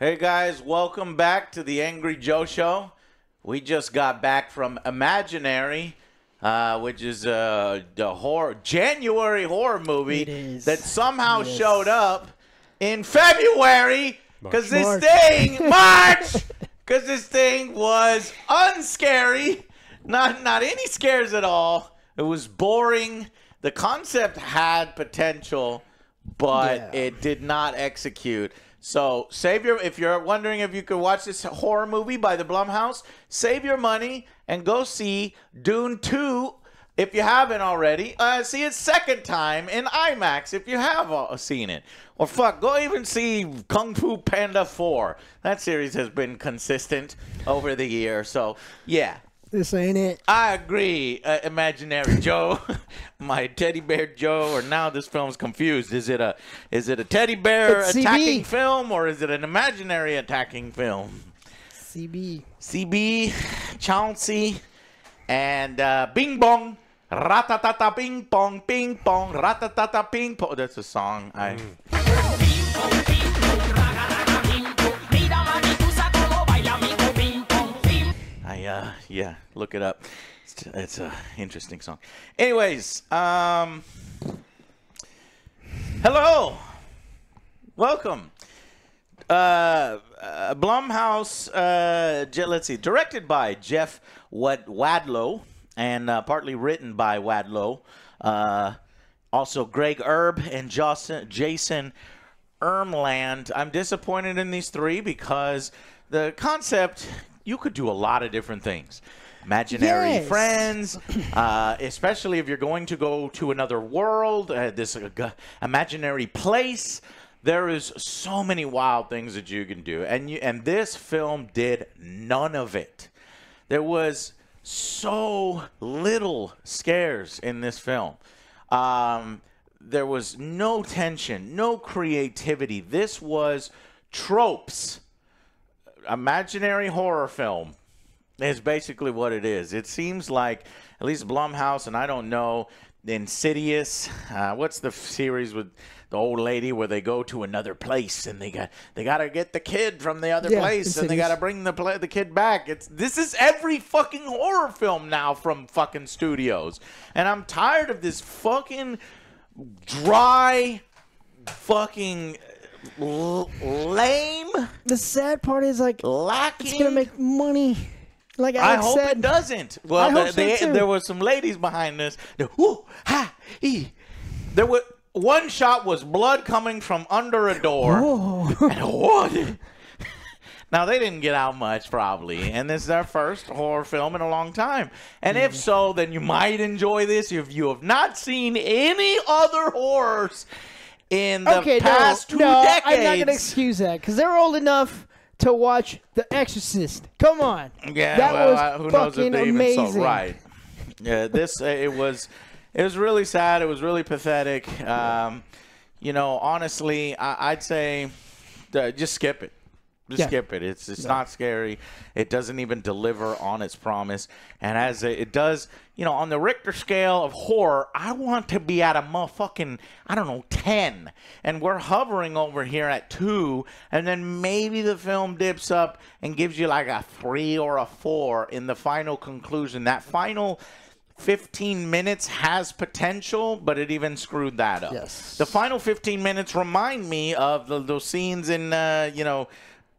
Hey guys, welcome back to the Angry Joe Show. We just got back from Imaginary, uh, which is uh, the horror January horror movie that somehow Yes. showed up in February because this March. thing March because this thing was unscary, not not any scares at all. It was boring. The concept had potential, but Yeah. it did not execute. So save your if you're wondering if you could watch this horror movie by the Blumhouse, save your money and go see Dune 2 if you haven't already. Uh, see it second time in IMAX if you have uh, seen it. Or fuck, go even see Kung Fu Panda 4. That series has been consistent over the year. So, yeah. This ain't it. I agree, uh, imaginary Joe, my teddy bear Joe. Or now this film's confused. Is it a is it a teddy bear It's CB. attacking film or is it an imaginary attacking film? CB. CB, Chauncey, and uh, Bing Bong. Ratatata ping pong, ping pong, ratatata ping pong. That's a song. I I uh yeah, look it up. It's, it's a interesting song. Anyways, um Hello. Welcome. Uh, uh Blumhouse uh let's see, directed by Jeff Wad- Wadlow and uh, partly written by Wadlow. Uh also Greg Erb and Jason, Jason Oremland. I'm disappointed in these three because the concept you could do a lot of different things. Imaginary Yes. friends, uh, especially if you're going to go to another world, uh, this uh, imaginary place. There is so many wild things that you can do, and you, and this film did none of it. There was so little scares in this film. Um, there was no tension, no creativity. This was tropes. Imaginary horror film is basically what it is. It seems like at least Blumhouse, and I don't know, Insidious. Uh, what's the f- series with the old lady where they go to another place and they got they got to get the kid from the other Yeah, place and they got to bring the the kid back. It's this is every fucking horror film now from fucking studios, and I'm tired of this fucking dry, fucking l- lame, The sad part is like lacking. it's gonna make money. Like I hope said, it doesn't. Well, I hope the- so, they- too. there were some ladies behind this. The whoo ha e. There were one shot was blood coming from under a door. Oh, And what? Now they didn't get out much probably, and this is their first horror film in a long time. And if so, then you might enjoy this. If you have not seen any other horrors in the okay, past no, two no, decades, I'm not gonna excuse that because they're old enough to watch The Exorcist. Come on, Yeah, that well, was I- who knows if fucking they even amazing. saw right. Yeah, this uh, it was it was really sad. It was really pathetic. Um, you know, honestly, I, I'd say uh, just skip it. Just Yeah. skip it. It's it's not scary. It doesn't even deliver on its promise. And as it, it does, you know, on the Richter scale of horror, I want to be at a motherfucking I don't know ten, and we're hovering over here at two, and then maybe the film dips up and gives you like a three or a four in the final conclusion. That final. 15 minutes has potential, but it even screwed that up. Yes. The final 15 minutes remind me of the, those scenes in, uh, you know,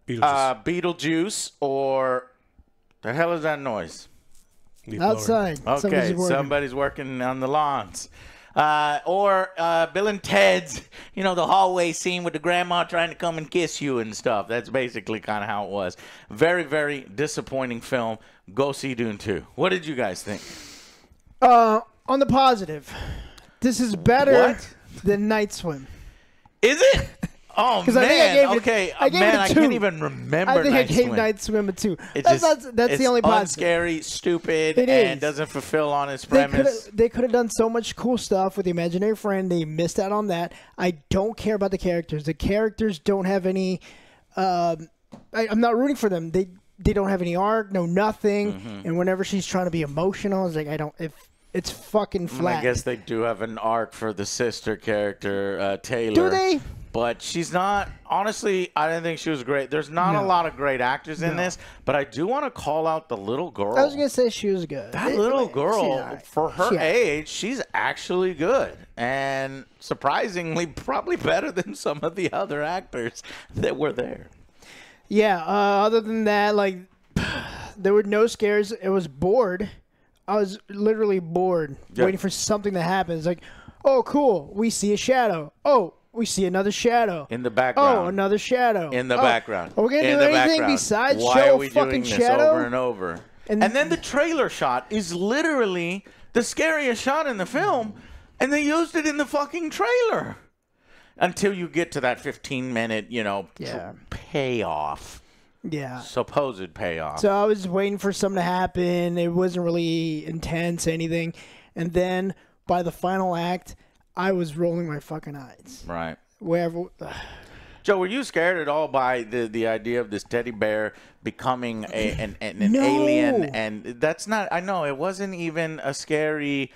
Beetlejuice. uh, Beetlejuice or the hell is that noise? Leaf blower. Outside, Okay, somebody's working. somebody's working on the lawns. Uh, or uh, Bill and Ted's, you know, the hallway scene with the grandma trying to come and kiss you and stuff. That's basically kind of how it was. Very, very disappointing film. Go see Dune 2. What did you guys think? Uh, on the positive, this is better What? than Night Swim. Is it? Oh man, I think I gave it- okay, I gave man, it a I two. can't even remember. I think Night I gave Swim. Night Swim a two. It that's just, that's, that's it's the only positive. scary, stupid, It and doesn't fulfill on its premise. they could have done so much cool stuff with the imaginary friend. They missed out on that. I don't care about the characters. The characters don't have any. Um, I, I'm not rooting for them. They they don't have any arc, no nothing. Mm-hmm. And whenever she's trying to be emotional, it's like I don't. If it's fucking Mm, flat. I guess they do have an arc for the sister character, uh, Taylor. Do they? But she's not. Honestly, I didn't think she was great. There's not a lot of great actors in No. this, but I do want to call out the little girl. I was gonna say she was good. that It- little girl, alright. for her She age, she's actually good, and surprisingly, probably better than some of the other actors that were there. Yeah. Uh, other than that, like there were no scares. It was bored. I was literally bored, Yeah. waiting for something to happen. It's like, oh, cool. We see a shadow. Oh, we see another shadow. In the background. Oh, another shadow. in the Oh, background. Are we gonna in do anything background. besides Why show are we fucking doing this shadow? over and over? And- And, then the trailer shot is literally the scariest shot in the film, and they used it in the fucking trailer until you get to that 15 minute, you know, Yeah. payoff, Yeah. supposed payoff. So I was waiting for something to happen. It wasn't really intense, anything. And then by the final act, I was rolling my fucking eyes. right. Wherever. Joe, were you scared at all by the, the idea of this teddy bear becoming a, an, an, an No. alien? And that's not, I know, it wasn't even a scary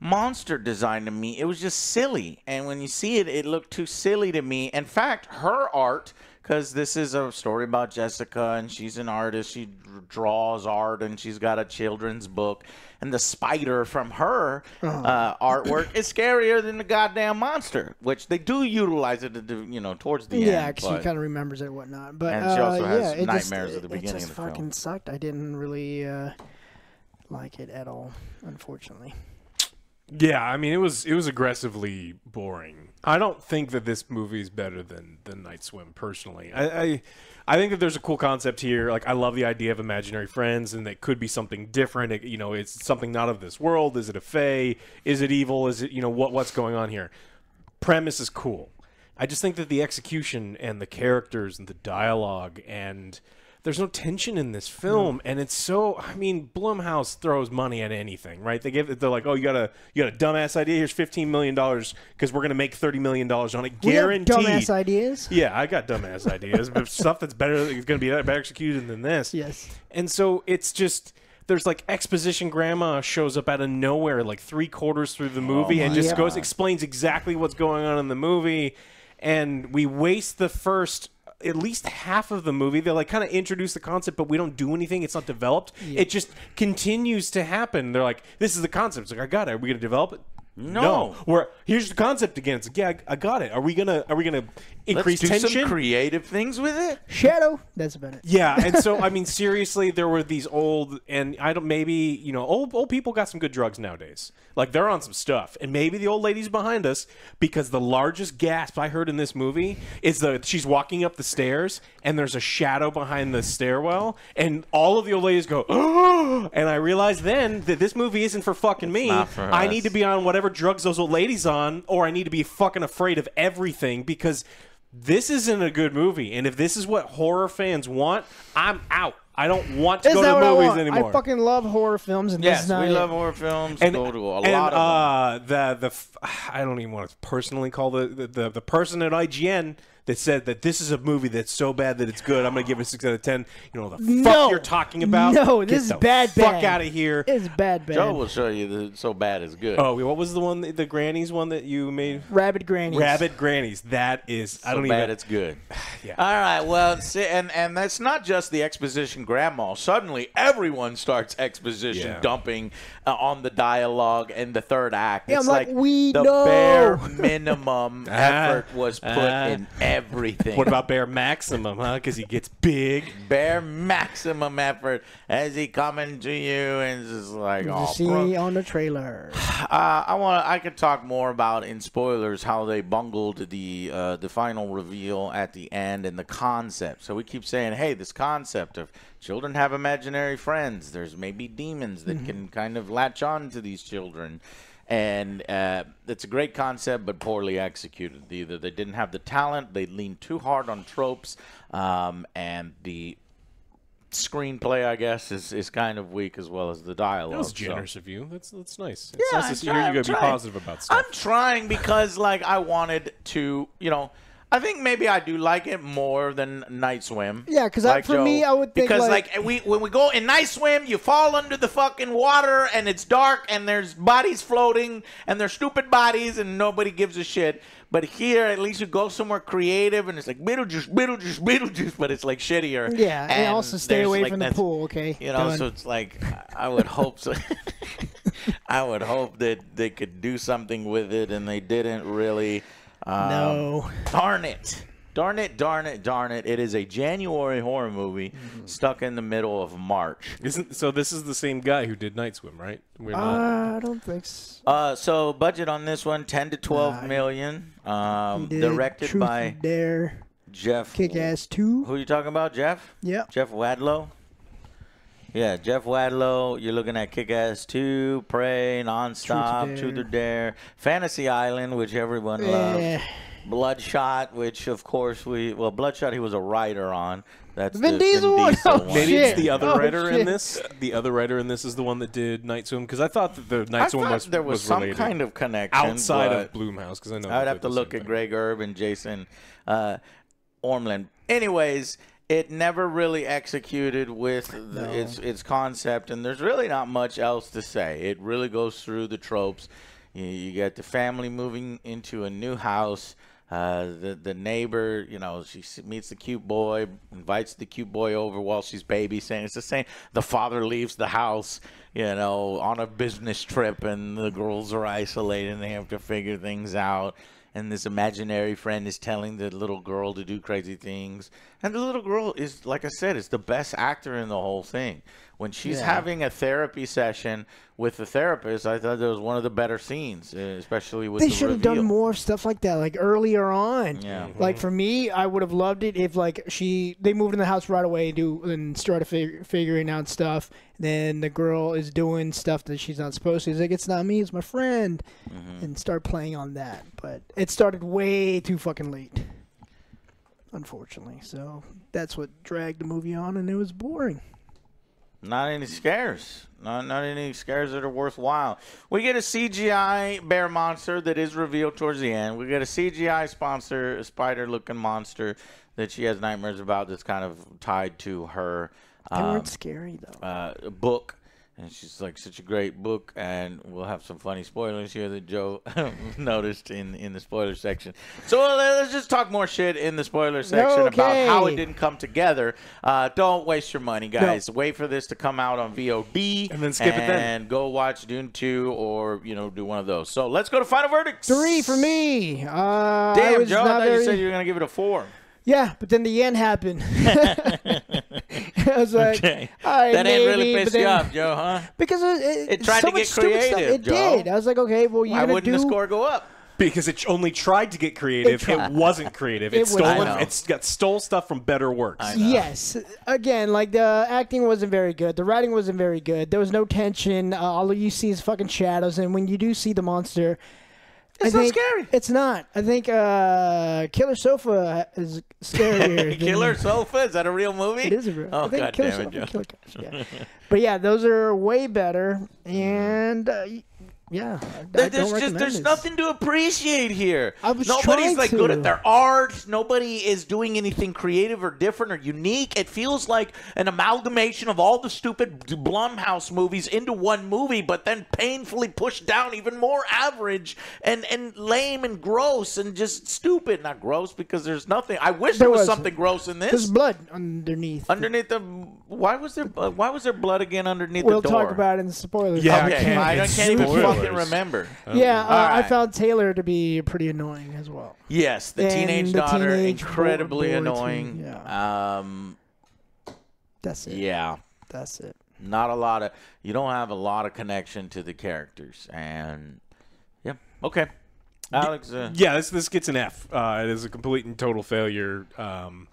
monster design to me. It was just silly. And when you see it, it looked too silly to me. In fact, her art, because this is a story about Jessica and she's an artist, she draws art and she's got a children's book. And the spider from her uh, artwork is scarier than the goddamn monster, which they do utilize it, to do, you know, towards the Yeah, end. because she kind of remembers it and whatnot. But And she uh, also has yeah, it just, nightmares at the it beginning just of the film. fucking sucked. I didn't really uh, like it at all, unfortunately. Yeah, I mean it was it was aggressively boring. I don't think that this movie is better than than Night Swim personally. I, I I think that there's a cool concept here. Like I love the idea of imaginary friends, and that could be something different. It, you know, it's something not of this world. Is it a fae? Is it evil? Is it you know what what's going on here? Premise is cool. I just think that the execution and the characters and the dialogue and there's no tension in this film and it's so I mean Blumhouse throws money at anything, right? They give they're like, "Oh, you got a you got a dumbass idea. Here's 15 million dollars cuz we're going to make 30 million dollars on it We have guaranteed." dumbass ideas. Yeah, I got dumbass ideas, but stuff that's better is going to be better executed than this. Yes. And so it's just there's like exposition grandma shows up out of nowhere like three quarters through the movie oh and my just goes explains exactly what's going on in the movie and we waste the first at least half of the movie they like kind of introduce the concept but we don't do anything it's not developed it just continues to happen they're like this is the concept it's like i got it are we going to develop it No. We're here's the concept again. It's like, yeah, I, I got it. Are we gonna are we gonna increase Let's do tension? some creative things with it. Shadow. That's about it. Yeah, and so I mean, seriously, there were these old, and I don't maybe you know, old old people got some good drugs nowadays. Like they're on some stuff, and maybe the old lady's behind us because the largest gasp I heard in this movie is that she's walking up the stairs and there's a shadow behind the stairwell, and all of the old ladies go, oh, and I realized then that this movie isn't for fucking me. not for I need to be on whatever drugs those old ladies on, or I need to be fucking afraid of everything because this isn't a good movie. And if this is what horror fans want, I'm out. I don't want to Is go that to what I movies want? anymore. I fucking love horror films, and this Yes, is not we it. love horror films. and, go to a and, lot of them. uh, the the f- I don't even want to personally call the, the the the person at IGN that said that this is a movie that's so bad that it's good. I'm gonna give it a six out of ten. You know the fuck No. you're talking about? No, Get this is the bad, Fuck bad. out of here. It's bad, bad. Joe will show you the so bad is good. Oh, what was the one? The grannies one that you made? Rabid grannies. Rabid grannies. That is. I don't bad even. it's good. Yeah. All right. Well, see, and and that's not just the exposition grandma. Suddenly, everyone starts exposition Yeah. dumping uh, on the dialogue and the third act. Yeah, it's I'm like, we the know. bare minimum Ah, effort was put ah. in everything. What about Bear Maximum, huh? Because he gets big. bare maximum effort as he coming to you and just like oh see bro. on the trailer. Uh, I want. I could talk more about in spoilers how they bungled the uh, the final reveal at the end and the concept. So we keep saying, "Hey, this concept of children have imaginary friends. There's maybe demons that can kind of latch on to these children." And uh, it's a great concept, but poorly executed. Either they didn't have the talent, they leaned too hard on tropes, um, and the screenplay, I guess, is, is kind of weak as well as the dialogue. That was so- generous of you. That's that's nice. It's Yeah, nice I'm to trying- hear you I'm go be positive about stuff. I'm trying because like I wanted to, you know, I think maybe I do like it more than Night Swim. Yeah, because Like for me, I would think, because like- we when we go in Night Swim, you fall under the fucking water and it's dark and there's bodies floating and they're stupid bodies and nobody gives a shit. But here, at least you go somewhere creative, and it's like Beetlejuice, Beetlejuice, Beetlejuice, but it's like shittier. Yeah, and, also stay away like, from the pool. Okay, You know, Done. so it's like I would hope so. I would hope that they could do something with it, and they didn't really. Um, no. Darn it. Darn it, darn it, darn it. It is a January horror movie Mm-hmm. stuck in the middle of March. Isn't so? This is the same guy who did Night Swim, right? We're not. Uh, I don't think so. Uh, so budget on this one, 10 to twelve Nah, million. Um, Did directed Truth by Dare, Jeff. Kick Ass Two. Who are you talking about, Jeff? Yep. Jeff Wadlow. Yeah, Jeff Wadlow. You're looking at Kick Ass 2, Prey, Nonstop, Dare. Truth or Dare, Fantasy Island, which everyone loves. Eh, Bloodshot, which of course we well, Bloodshot he was a writer on. That's Vin the Diesel one? Oh, one. Maybe shit. it's the other Oh, writer in this. The other writer in this is the one that did Night Swim because I thought that the Night I Swim was there was, was some related. kind of connection outside of Blumhouse because I know I would have to look at thing. Greg Erb and Jason uh, Oremland. Anyways, it never really executed with the, its its concept, and there's really not much else to say. It really goes through the tropes. You, you get the family moving into a new house. Uh, the the neighbor, you know, she meets the cute boy, invites the cute boy over while she's babysitting. It's the same. The father leaves the house, you know, on a business trip, and the girls are isolated, and they have to figure things out. And this imaginary friend is telling the little girl to do crazy things, and the little girl is, like I said, is the best actor in the whole thing. When she's Yeah. having a therapy session with the therapist, I thought that was one of the better scenes, uh, especially with They the should have done more stuff like that, like earlier on. Yeah. Like for me, I would have loved it if like she they moved in the house right away and do and started fig- figuring out stuff. Then the girl is doing stuff that she's not supposed to. He's like, it's not me, it's my friend, Mm-hmm. and start playing on that. But it started way too fucking late, unfortunately. So that's what dragged the movie on, and it was boring. Not any scares. Not not any scares that are worthwhile. We get a CGI bear monster that is revealed towards the end. We get a CGI sponsor a spider looking monster that she has nightmares about. That's kind of tied to her They um, weren't scary though. uh, book. And she's like such a great book, and we'll have some funny spoilers here that Joe noticed in in the spoiler section. So uh, let's just talk more shit in the spoiler section about how it didn't come together. Uh, don't waste your money, guys. Wait for this to come out on VOD, And then skip it then. and go watch Dune two or you know do one of those. So let's go to final verdicts. Three for me. Uh, Damn, Joe! I thought you said you were gonna give it a four. Yeah, but then the end happened. I was like, Okay. all right, that ain't really maybe, but pissed you off, Joe, huh? Because it, it, It tried so to much get stupid stuff. creative, It Joe. did. I was like, okay, well, you're Why gonna wouldn't do. the score go up? because it only tried to get creative. It, tried. wasn't creative. It, It was stole. It's got stole stuff from better works. Yes. Again, like the acting wasn't very good. The writing wasn't very good. There was no tension. Uh, all you see is fucking shadows. And when you do see the monster, It's I not think scary. It's not. I think uh, Killer Sofa is scarier. than- Killer Sofa? Is that a real movie? It is a real. Oh, I think God Killer damn it, Sofa, Killer Cats, yeah. but yeah, those are way better. And uh, y- yeah, I, I don't There's just there's this. nothing to appreciate here. I was Nobody's trying like good at their art. Nobody is doing anything creative or different or unique. It feels like an amalgamation of all the stupid Blumhouse movies into one movie, but then painfully pushed down even more average and and lame and gross and just stupid. Not gross because there's nothing. I wish there, There was, was- something gross in this. There's this. blood underneath. Underneath the why was there why was there blood again underneath we'll the door? We'll talk about it in the spoilers. Yeah, Okay, can't- I, it's can't even spoilers. fucking remember. Yeah, uh, All I found Taylor to be pretty annoying as well. Yes, the And teenage the daughter, teenage incredibly boy- boy, too, annoying. yeah. Um, That's it. yeah, That's it. not a lot of. You don't have a lot of connection to the characters, and yeah, okay. Alex, uh, Yeah, this this gets an F. Uh, it is a complete and total failure, um,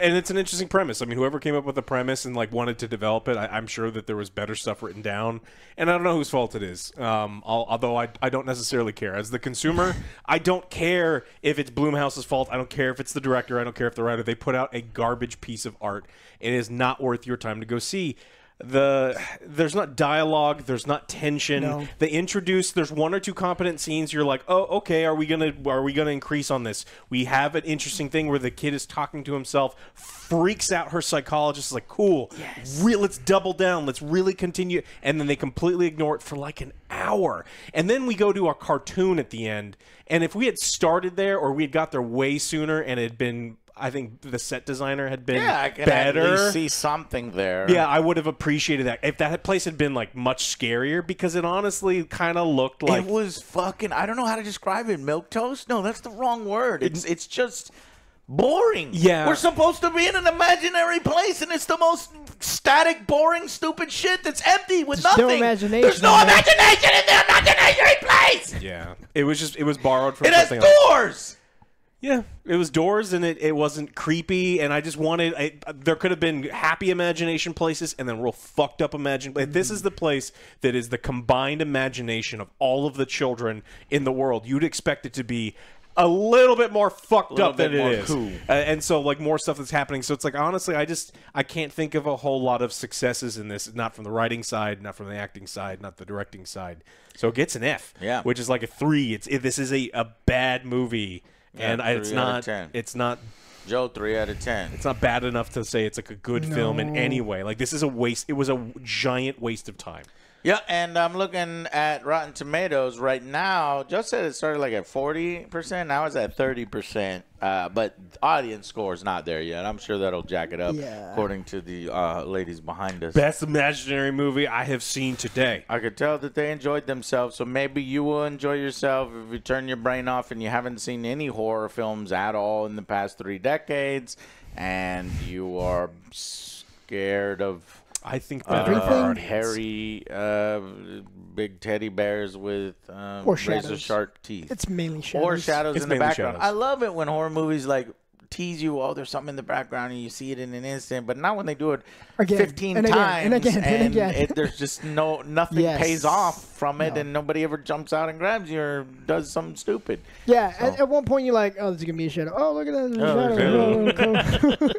and it's an interesting premise. I mean, whoever came up with the premise and like wanted to develop it, I, I'm sure that there was better stuff written down, and I don't know whose fault it is. Um, al- although I, I don't necessarily care as the consumer, I don't care if it's Blumhouse's fault. I don't care if it's the director. I don't care if the writer. They put out a garbage piece of art. It is not worth your time to go see the there's not dialogue there's not tension No. they introduce there's one or two competent scenes you're like oh okay are we gonna are we gonna increase on this we have an interesting thing where the kid is talking to himself freaks out her psychologist is like cool yes. let's double down let's really continue and then they completely ignore it for like an hour. And then we go to a cartoon at the end. And if we had started there or we had got there way sooner and it had been I think the set designer had been Yeah, I can better. at least see something there. Yeah, I would have appreciated that if that place had been like much scarier because it honestly kind of looked like it was fucking. I don't know how to describe it. Milk toast? No, that's the wrong word. It's it's just boring. Yeah. we're supposed to be in an imaginary place, and it's the most static, boring, stupid shit that's empty with There's no nothing. imagination There's no in there. imagination in the imaginary place. yeah. It was just it was borrowed from It has something else. Yeah, it was doors and it, it wasn't creepy, and I just wanted. I, there could have been happy imagination places and then real fucked up imagine. like, This is the place that is the combined imagination of all of the children in the world. You'd expect it to be a little bit more fucked up than it is, cool. Uh, and so like more stuff that's happening. So it's like honestly, I just I can't think of a whole lot of successes in this. Not from the writing side, not from the acting side, not the directing side. So it gets an F. Yeah. which is like a three. It's it, this is a, a bad movie and I, it's three out of not 10. it's not Joe, three out of ten. it's not bad enough to say it's like a good film in any way like this is a waste it was a giant waste of time Yeah, and I'm looking at Rotten Tomatoes right now. Just said it started like at 40%. Now it's at 30%. Uh, but audience score is not there yet. I'm sure that'll jack it up, Yeah. according to the uh, ladies behind us. best imaginary movie i have seen today I could tell that they enjoyed themselves, so maybe you will enjoy yourself if you turn your brain off and you haven't seen any horror films at all in the past three decades, and you are scared of i think uh, better hairy, uh, big teddy bears with um, Or razor shadows. sharp teeth. It's mainly shadows. or shadows It's in the mainly background. shadows. I love it when horror movies like tease you. Oh, there's something in the background, and you see it in an instant. But not when they do it Again, 15 and again, times, and again, and again. it, there's just no nothing Yes. pays off from it, No. and nobody ever jumps out and grabs you or does something stupid. Yeah, at, at one point you're like, oh, this is gonna be a shadow. Oh, look at that. Oh, oh, oh, oh shadow.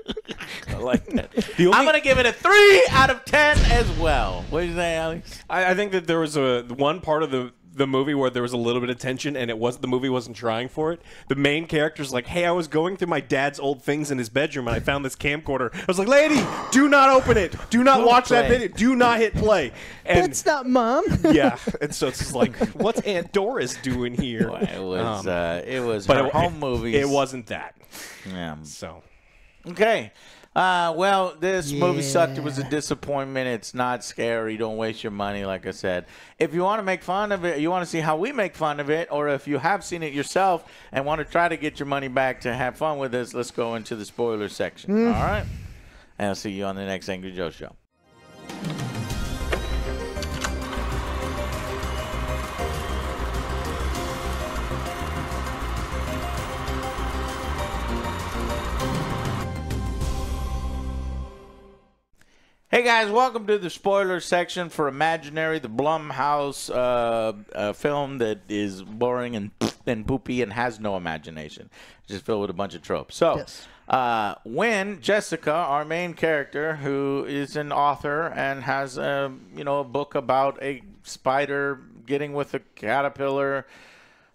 I like that. Only... I'm gonna give it a three out of ten as well. What do you say, Alex? I, I think that there was a one part of the the movie where there was a little bit of tension and it was the movie wasn't trying for it. The main character's like, "Hey, I was going through my dad's old things in his bedroom and I found this camcorder." I was like, "Lady, do not open it. Do not Don't watch that video. Do not hit play." And That's not mom. yeah, and so it's just like, "What's Aunt Doris doing here?" It was Um, uh, it was but her it, home movies. It wasn't that. Yeah. So Okay. Uh, well, this movie sucked. It was a disappointment. It's not scary. Don't waste your money, like I said. If you want to make fun of it, you want to see how we make fun of it, or if you have seen it yourself and want to try to get your money back to have fun with us, let's go into the spoiler section. All right? And I'll see you on the next Angry Joe show. Guys, welcome to the spoiler section for Imaginary, the Blumhouse uh, uh, film that is boring and and poopy and has no imagination, just filled with a bunch of tropes. So, Yes. uh, when Jessica, our main character, who is an author and has a you know a book about a spider getting with a caterpillar,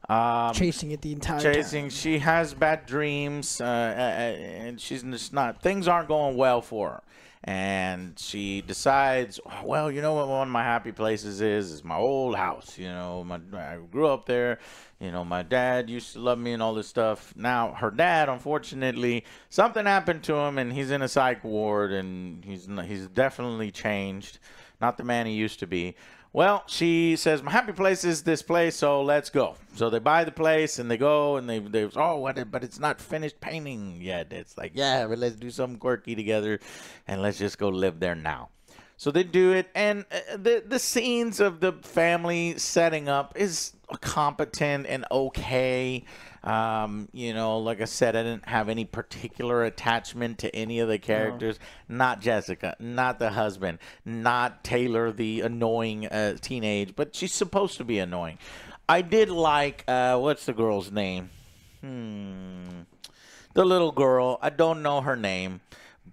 um, Chasing it the entire chasing. She has bad dreams, uh, uh, and she's just not. Things aren't going well for her, and she decides, well, you know what? One of my happy places is is my old house. You know, my I grew up there. You know, my dad used to love me and all this stuff. Now, her dad, unfortunately, something happened to him, and he's in a psych ward, and he's he's definitely changed. Not the man he used to be. Well, she says, My happy place is this place, so let's go. So they buy the place and they go and they, they oh, what, but it's not finished painting yet. It's like, yeah, but let's do something quirky together and let's just go live there now. So they do it, and uh, the the scenes of the family setting up is competent and okay. Um, you know, like I said, I didn't have any particular attachment to any of the characters. Not Jessica, not the husband, not Taylor, the annoying uh, teenage, but she's supposed to be annoying. I did like uh, what's the girl's name? Hmm, the little girl. I don't know her name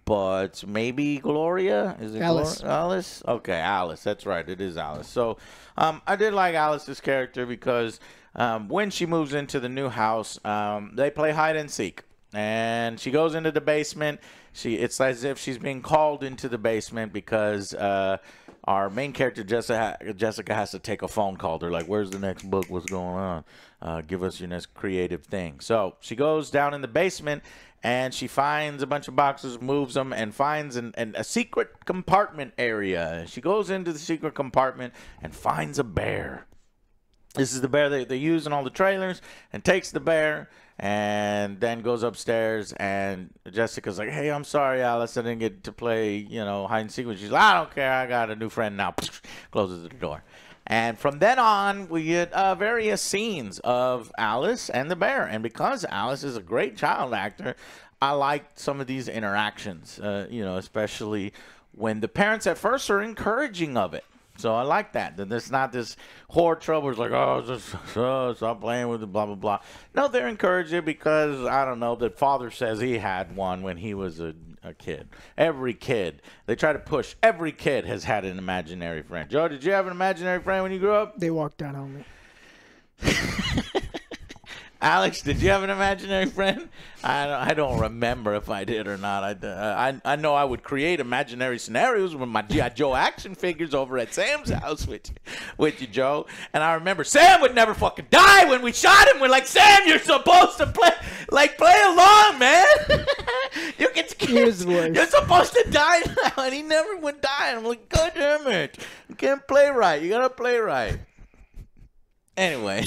but maybe Gloria. Is it Alice. Glor- Alice? Okay, Alice. That's right. It is Alice. So, um, I did like Alice's character because um, when she moves into the new house, um, they play hide and seek, and she goes into the basement. she it's as if she's being called into the basement because uh, our main character Jessica Jessica has to take a phone call. They're like, "Where's the next book? What's going on? Uh, give us your next creative thing." So she goes down in the basement and she finds a bunch of boxes, moves them, and finds an, an, a secret compartment area. She goes into the secret compartment and finds a bear. This is the bear they, they use in all the trailers, and takes the bear and then goes upstairs. And Jessica's like, "Hey, I'm sorry, Alice, I didn't get to play, you know, hide and seek with you." She's like, "I don't care, I got a new friend now." Closes the door. And from then on, we get uh, various scenes of Alice and the bear. And because Alice is a great child actor, I like some of these interactions, uh, you know, especially when the parents at first are encouraging of it. So I like that. That there's not this horror trouble. It's like, oh, just oh, stop playing with it, blah, blah, blah. No, they're encouraging because, I don't know, that father says he had one when he was a, a kid. Every kid. They try to push. Every kid has had an imaginary friend. Joe, did you have an imaginary friend when you grew up? They walked down on me. Alex, did you have an imaginary friend? I don't, I don't remember if I did or not. I, uh, I, I know I would create imaginary scenarios with my G.I. Joe action figures over at Sam's house with, with you, Joe. And I remember Sam would never fucking die when we shot him. We're like, Sam, you're supposed to play, like, play along, man. you can, Here's you're supposed to die now. And he never would die. I'm like, God damn it. You can't play right. You got to play right. Anyway,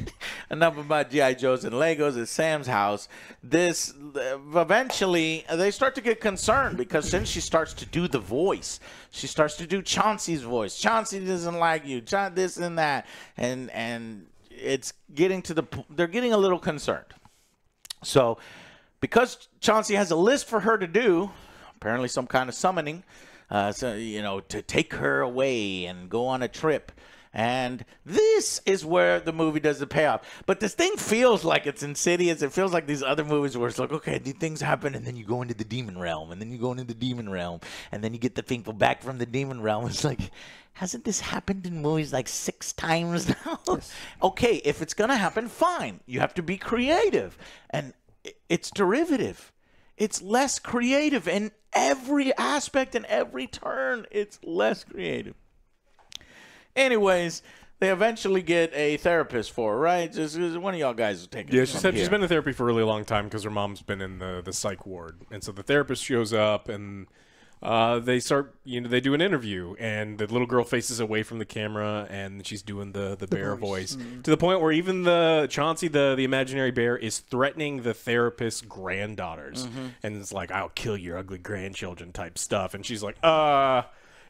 enough about GI Joes and Legos at Sam's house. This eventually they start to get concerned because then she starts to do the voice. She starts to do Chauncey's voice. Chauncey doesn't like you. Cha- this and that, and and it's getting to the. They're getting a little concerned. So, because Chauncey has a list for her to do, apparently some kind of summoning, uh, so, you know, to take her away and go on a trip. And this is where the movie does the payoff. But this thing feels like it's insidious. It feels like these other movies where it's like, okay, these things happen, and then you go into the demon realm, and then you go into the demon realm, and then you get the people back from the demon realm. It's like, hasn't this happened in movies like six times now? okay, if it's gonna happen, fine. You have to be creative, and it's derivative. It's less creative in every aspect and every turn. It's less creative. Anyways, they eventually get a therapist for her, right? Just, just one of y'all guys is taking. Yeah, she from said she's been in therapy for a really long time because her mom's been in the the psych ward, and so the therapist shows up and. Uh, they start, you know, they do an interview, and the little girl faces away from the camera, and she's doing the the, bear voice to the point where even the Chauncey, the the imaginary bear, is threatening the therapist's granddaughters, and it's like, "I'll kill your ugly grandchildren" type stuff, and she's like, "Uh,"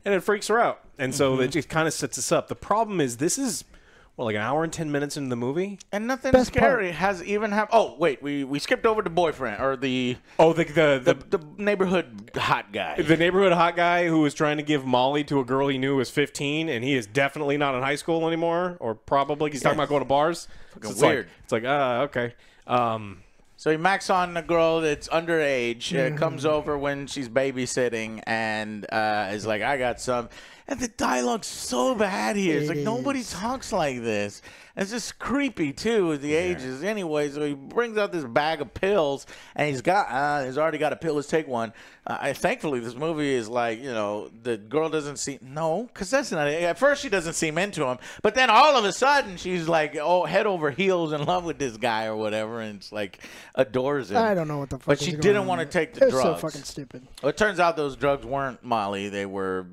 and it freaks her out, and so it just kind of sets us up. The problem is, this is well, like an hour and ten minutes into the movie. And nothing Best scary has even happened. Oh wait, we we skipped over the boyfriend or the Oh, the the the, the, the neighborhood hot guy. the neighborhood hot guy who was trying to give Molly to a girl he knew was 15, and he is definitely not in high school anymore, or probably he's talking about going to bars. Fucking it's weird. Like, it's like, ah, okay. Um, So he macks on a girl that's underage, uh, comes over when she's babysitting, and uh, is like, "I got some." And the dialogue's so bad here. It's It like nobody is. talks like this. It's just creepy too with the ages. Anyway, so he brings out this bag of pills, and he's got, uh, he's already got a pill. Let's take one. Uh, I, thankfully, this movie is like, you know, the girl doesn't see no, because that's not. It. At first, she doesn't seem into him, but then all of a sudden, she's like, oh, head over heels in love with this guy or whatever, and it's like adores him. I don't know what the fuck. But she didn't want to take the It's so fucking stupid. Well, it turns out those drugs weren't Molly; they were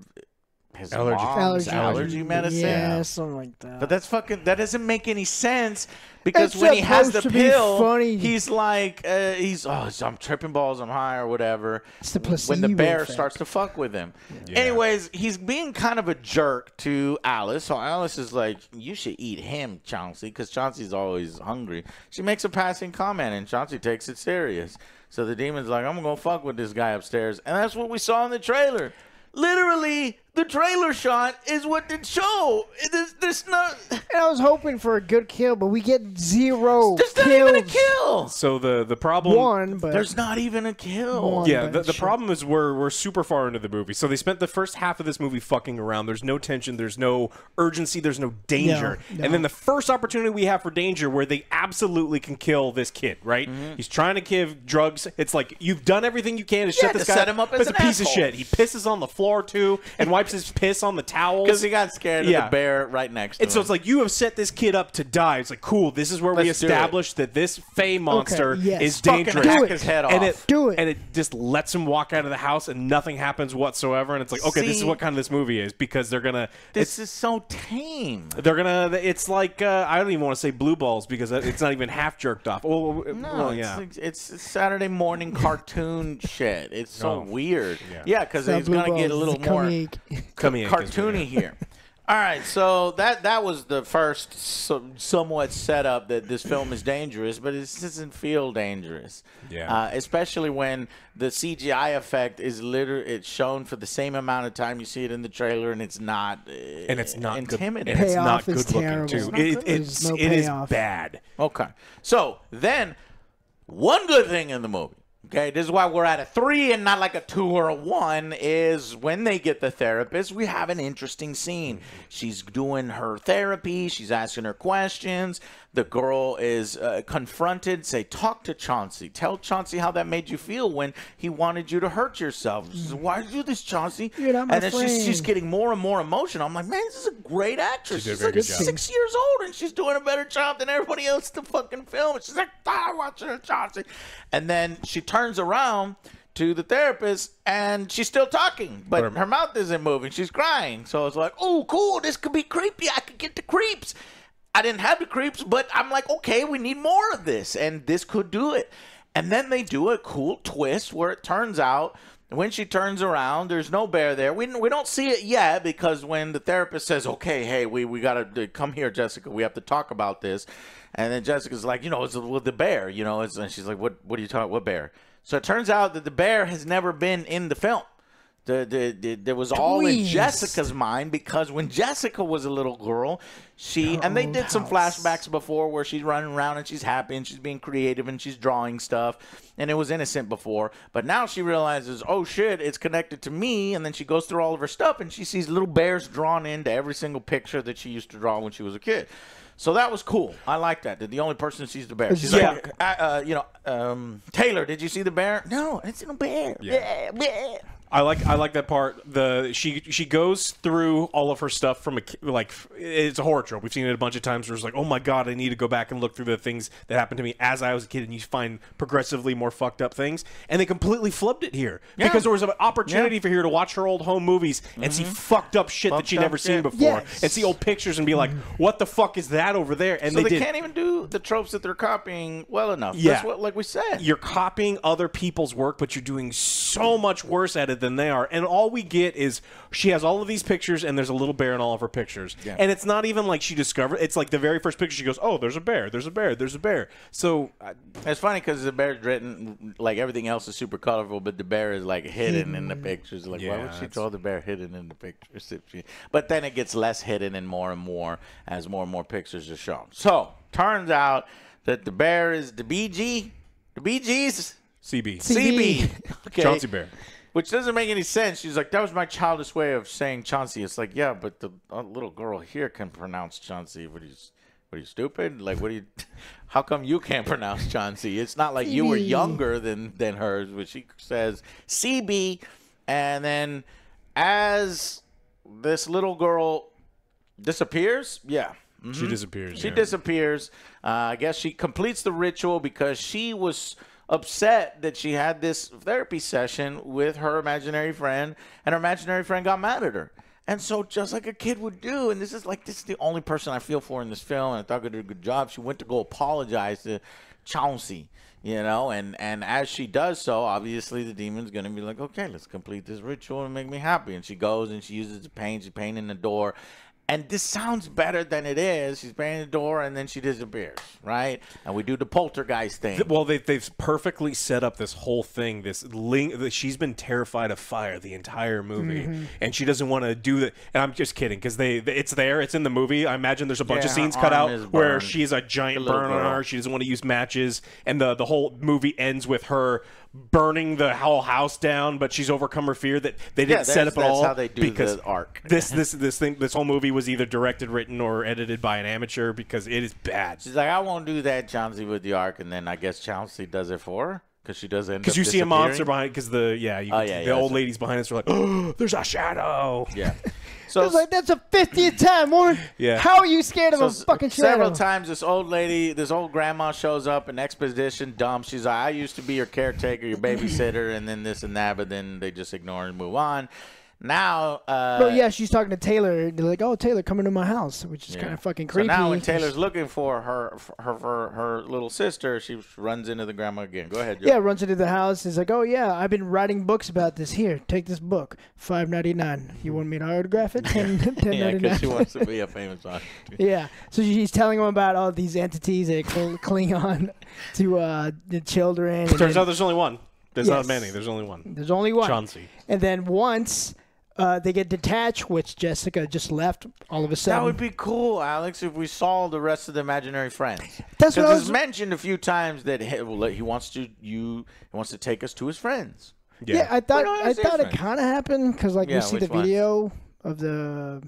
his Allergy. mom's Allergy, allergy medicine. Yeah, something like that. But that's fucking. That doesn't make any sense because It's when he has the supposed to be pill, funny. he's like, uh, he's oh, I'm tripping balls, I'm high or whatever. It's the placebo. when the bear effect. starts to fuck with him. Yeah. Anyways, he's being kind of a jerk to Alice. So Alice is like, "You should eat him, Chauncey," because Chauncey's always hungry. She makes a passing comment, and Chauncey takes it serious. So the demon's like, "I'm gonna fuck with this guy upstairs," and that's what we saw in the trailer. Literally, the trailer shot is what did show. It is, there's not. And I was hoping for a good kill, but we get zero There's not kills. even a kill. So the the problem One, but There's not even a kill. One. Yeah, the, the problem is we're we're super far into the movie. So they spent the first half of this movie fucking around. There's no tension, there's no urgency, there's no danger. No, no. And then the first opportunity we have for danger where they absolutely can kill this kid, right? Mm-hmm. He's trying to give drugs. It's like you've done everything you can to Yeah, shut this to guy set him up but as it's a an piece of shit. He pisses on the floor too and wipes his piss on the towels. Because he got scared of Yeah. the bear right next to And so it's like you have set this kid up to die. It's like cool. This is where we Let's do it. establish that this Fey monster yes. is Fucking dangerous. hack Do it. his head off. and it Do it. and it just lets him walk out of the house and nothing happens whatsoever. And it's like okay, this is what kind of this movie is because they're gonna. this is so tame. They're gonna. It's like uh, I don't even want to say blue balls because it's not even half jerked off. Well, No, well yeah. like- it's, Saturday morning cartoon shit. It's so No. weird. Yeah. Yeah, because It's not he's gonna get a little more comic. Comic is cartoony here. All right, so that that was the first so, somewhat setup that this film is dangerous, but it doesn't feel dangerous. Yeah. Uh, especially when the CGI effect is literally it's shown for the same amount of time you see it in the trailer, and it's not. Uh, and it's not good. And it's not is good looking terrible. too. It's It, good. it's no it is bad. Okay. So then, one good thing in the movie, okay, this is why we're at a three and not like a two or a one, is when they get the therapist, we have an interesting scene. Mm-hmm. She's doing her therapy, she's asking her questions. The girl is uh, confronted, say, talk to Chauncey. Tell Chauncey how that made you feel when he wanted you to hurt yourself. Says, Why did you do this, Chauncey? You're not my and then she's, she's getting more and more emotional. I'm like, man, this is a great actress. She she's like good job. six years old and she's doing a better job than everybody else in the fucking film. And she's like, ah, watching her Chauncey. And then she turns around to the therapist and she's still talking, but her mouth isn't moving. She's crying. So I was like, oh, cool. This could be creepy. I could get the creeps. I didn't have the creeps, but I'm like, okay, we need more of this, and this could do it. And then they do a cool twist where it turns out when she turns around, there's no bear there. We, we don't see it yet because when the therapist says, okay, hey, we, we got to uh, come here, Jessica, we have to talk about this. And then Jessica's like, you know, it's with the bear, you know, and she's like, what, what are you talking What bear? So it turns out that the bear has never been in the film. The, the, the, there was all in Jessica's mind because when Jessica was a little girl, she and they old did some flashbacks before where she's running around and she's happy and she's being creative and she's drawing stuff and it was innocent before, but now she realizes, oh shit, it's connected to me, and then she goes through all of her stuff and she sees little bears drawn into every single picture that she used to draw when she was a kid. So that was cool. I like that. That the only person who sees the bear. She's Yeah. like, uh, uh, you know, um, Taylor, did you see the bear? No, I didn't see no bear. Yeah. Bleh, bleh. I like I like that part. The she she goes through all of her stuff from a like it's a horror trope. We've seen it a bunch of times where it's like, oh my god, I need to go back and look through the things that happened to me as I was a kid, and you find progressively more fucked up things. And they completely flipped it here Yeah. because there was an opportunity Yeah. for her to watch her old home movies and see mm-hmm. fucked up shit that she'd up never seen shit. before, Yes. and see old pictures and be like, mm. what the fuck is that over there? And So they, they, can't even do the tropes that they're copying well enough. Yeah. That's what, like we said. you're copying other people's work, but you're doing so much worse at it than they are. And all we get is she has all of these pictures, and there's a little bear in all of her pictures. Yeah. And it's not even like she discovered. It's like the very first picture she goes, "Oh, there's a bear. There's a bear. There's a bear." So uh, It's funny because the bear's written like everything else is super colorful, but the bear is like hidden in the pictures. Like, why would she that's- draw the bear hidden in the pictures? If she... But then it gets less hidden and more and more as more and more pictures are shown. So turns out that the bear is the BG, the BGs, CB, CB. Okay. Chauncey Bear. Which doesn't make any sense. She's like, that was my childish way of saying Chauncey. It's like, yeah, but the uh, little girl here can pronounce Chauncey. What are you, what are you stupid? Like, what do you? How come you can't pronounce Chauncey? It's not like you were younger than than hers. But she says CB, and then as this little girl disappears, yeah, She disappears. she yeah. disappears. Uh, I guess she completes the ritual because she was upset that she had this therapy session with her imaginary friend, and her imaginary friend got mad at her. And so, just like a kid would do, and this is like this is the only person I feel for in this film, and I thought I did a good job. She went to go apologize to Chauncey, you know, and and as she does so, obviously the demon's gonna be like, okay, let's complete this ritual and make me happy. And she goes and she uses the paint, she's painting the door, And this sounds better than it is. She's banging the door and then she disappears, right? And we do the poltergeist thing. Well, they, they've perfectly set up this whole thing. This link that she's been terrified of fire the entire movie, Mm-hmm. and she doesn't want to do that. And I'm just kidding because they, it's there, it's in the movie. I imagine there's a bunch Yeah, of scenes cut out where burned. she has a giant The little burn on her. She doesn't want to use matches, and the the whole movie ends with her burning the whole house down. But she's overcome her fear that they didn't set up at that's all how they do because the arc. This this this thing this whole movie was either directed, written, or edited by an amateur because it is bad. She's like, I won't do that, Chauncey, with the arc. And then I guess Chauncey does it for her because she does end Because you see a monster behind, because the yeah, you, Oh, yeah, the yeah, old so- ladies behind us are like, oh, there's a shadow. Yeah. So It's like that's a 50th time, woman. Yeah. How are you scared of So a s- fucking several times, this old lady, this old grandma shows up in exposition dump. She's like, I used to be your caretaker, your babysitter, and then this and that, but then they just ignore and move on. Now, uh, But yeah, she's talking to Taylor. They're like, "Oh, Taylor, come into my house," which is yeah. kind of fucking creepy. So now, when Taylor's looking for her, for her, for her little sister, she runs into the grandma again. Go ahead, Joe. yeah, runs into the house. He's like, "Oh yeah, I've been writing books about this. Here, take this book, five ninety nine. You want me to autograph it? Ten ten Yeah, ninety because she wants to be a famous author. Yeah. So she's telling him about all these entities that cling on to uh, the children. Turns then- out there's only one. There's not many. There's only one. there's only one. Chauncey. And then once uh, they get detached, which Jessica just left all of a sudden. That would be cool, Alex, if we saw the rest of the imaginary friends. That's what I was- mentioned a few times that he, well, he wants to you he wants to take us to his friends. Yeah, I thought I thought it kind of happened because like Yeah, we see the which ones? video of the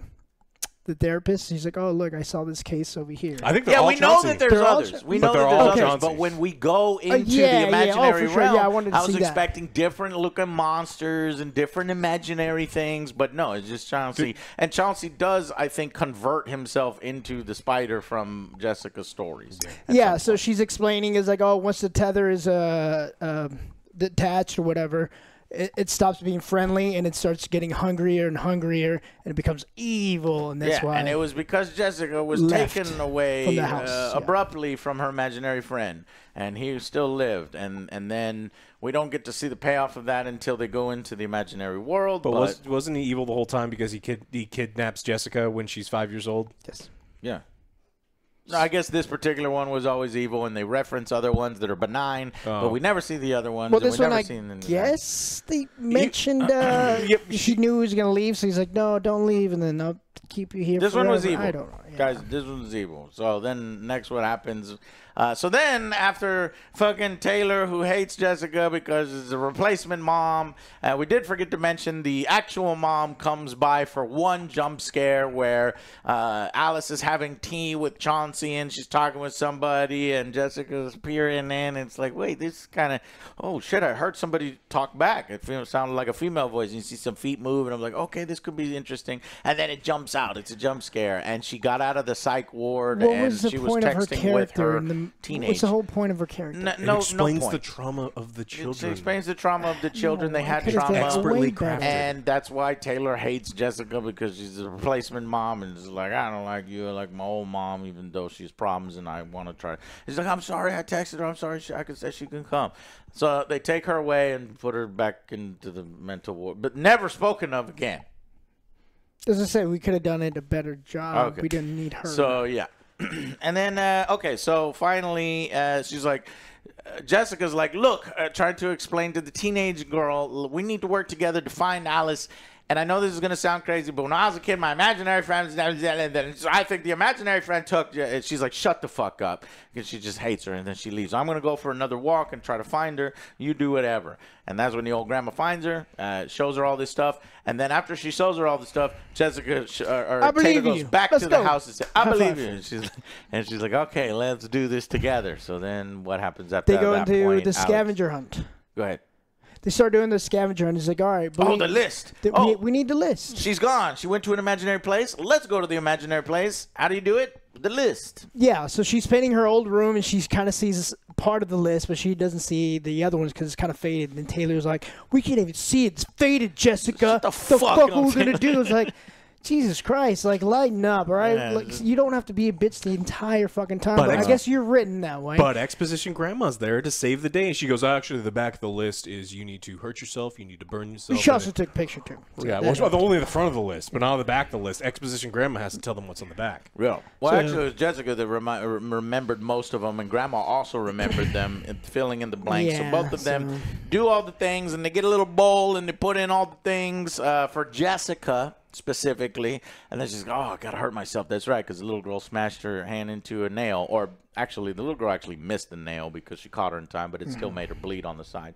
the therapist. He's like, "Oh, look, I saw this case over here." I think they're Yeah, all we know that there's They're all others. Cha- we But know they're that all there's others. Chaunceys. But when we go into Uh, yeah, the yeah, oh, imaginary for sure. Yeah, realm, I wanted to was see that. expecting different looking monsters and different imaginary things. But no, it's just Chauncey. And Chauncey does, I think, convert himself into the spider from Jessica's stories. yeah, so she's explaining is like, "Oh, once the tether is uh, uh detached or whatever." It, it stops being friendly and it starts getting hungrier and hungrier and it becomes evil and that's yeah, why and it was because Jessica was taken away from the house, uh, yeah. abruptly from her imaginary friend, and he still lived. And and then we don't get to see the payoff of that until they go into the imaginary world. But But, was, wasn't he evil the whole time because he kid, he kidnaps Jessica when she's five years old? yes. yeah. No, I guess this particular one was always evil, and they reference other ones that are benign, but Oh. we never see the other ones. Well, this one never I seen guess they mentioned uh, Yep, she knew he was gonna leave, so he's like, "No, don't leave," and then I'll keep you here. This one was evil. I don't know, yeah. Guys, this one was evil. So then next what happens uh, so then after fucking Taylor who hates Jessica because it's a replacement mom, uh, we did forget to mention the actual mom comes by for one jump scare where uh, Alice is having tea with Chauncey and she's talking with somebody and Jessica's peering in. and It's like, wait, this kind of, oh shit, I heard somebody talk back. It sounded like a female voice. And you see some feet move and I'm like, okay, this could be interesting. And then it jumps out. It's a jump scare. And she got out of the psych ward What and was the she was point of her with character? her in the, teenage. What's the whole point of her character? no, It explains no the trauma of the children. It explains the trauma of the children. No, they had trauma. Expertly crafted. And that's why Taylor hates Jessica because she's a replacement mom and is like, I don't like you, I like my old mom, even though she's problems and I want to try. He's like, I'm sorry, I texted her. I'm sorry, she, I could say she can come. So they take her away and put her back into the mental ward, but never spoken of again. As I say, we could have done it a better job. Okay. We didn't need her. So yeah, and then uh, okay, so finally uh, she's like. uh, Jessica's like, look, uh, trying to explain to the teenage girl, we need to work together to find Alice. And I know this is gonna sound crazy, but when I was a kid, my imaginary friend, so I think the imaginary friend took. and She's like, shut the fuck up, because she just hates her, and then she leaves. I'm gonna go for another walk and try to find her. You do whatever. And that's when the old grandma finds her, uh, shows her all this stuff, and then after she shows her all the stuff, Jessica sh- uh, or I believe Taylor goes you. back Let's to the go. house and says, "I believe you." And she's and she's like, "Okay, let's do this together." So then, what happens after they go that into point? the Alex? scavenger hunt. Go ahead. They start doing the scavenger hunt. He's like, all right, but Oh, we, the list. th- Oh, we, we need the list. she's gone. She went to an imaginary place. Let's go to the imaginary place. How do you do it? The list. Yeah, so she's painting her old room and she kind of sees part of the list, but she doesn't see the other ones because it's kind of faded. And Taylor's like, "We can't even see it. It's faded, Jessica. Shut the fuck fuck are we gonna Taylor." do?" It's like, Jesus Christ, like lighten up, all right? Yeah, like, you don't have to be a bitch the entire fucking time. But But, I guess you're written that way. But exposition grandma's there to save the day, and she goes, "Actually, the back of the list is you need to hurt yourself, you need to burn yourself." she also it- took a picture too. So yeah, that well, helps. only the front of the list, but not on the back of the list. Exposition grandma has to tell them what's on the back. Yeah. Well, So- actually, it was Jessica that remi- remembered most of them, and Grandma also remembered them, and filling in the blanks. Yeah, so both of them so- do all the things, and they get a little bowl, and they put in all the things uh, for Jessica specifically, and then she's like, "Oh, I gotta hurt myself." That's right, because the little girl smashed her hand into a nail, or actually, the little girl actually missed the nail because she caught her in time, but it still made her bleed on the side.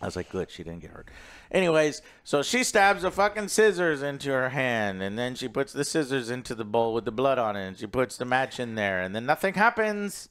I was like, good, she didn't get hurt. Anyways, so she stabs the fucking scissors into her hand, and then she puts the scissors into the bowl with the blood on it, and she puts the match in there, and then nothing happens.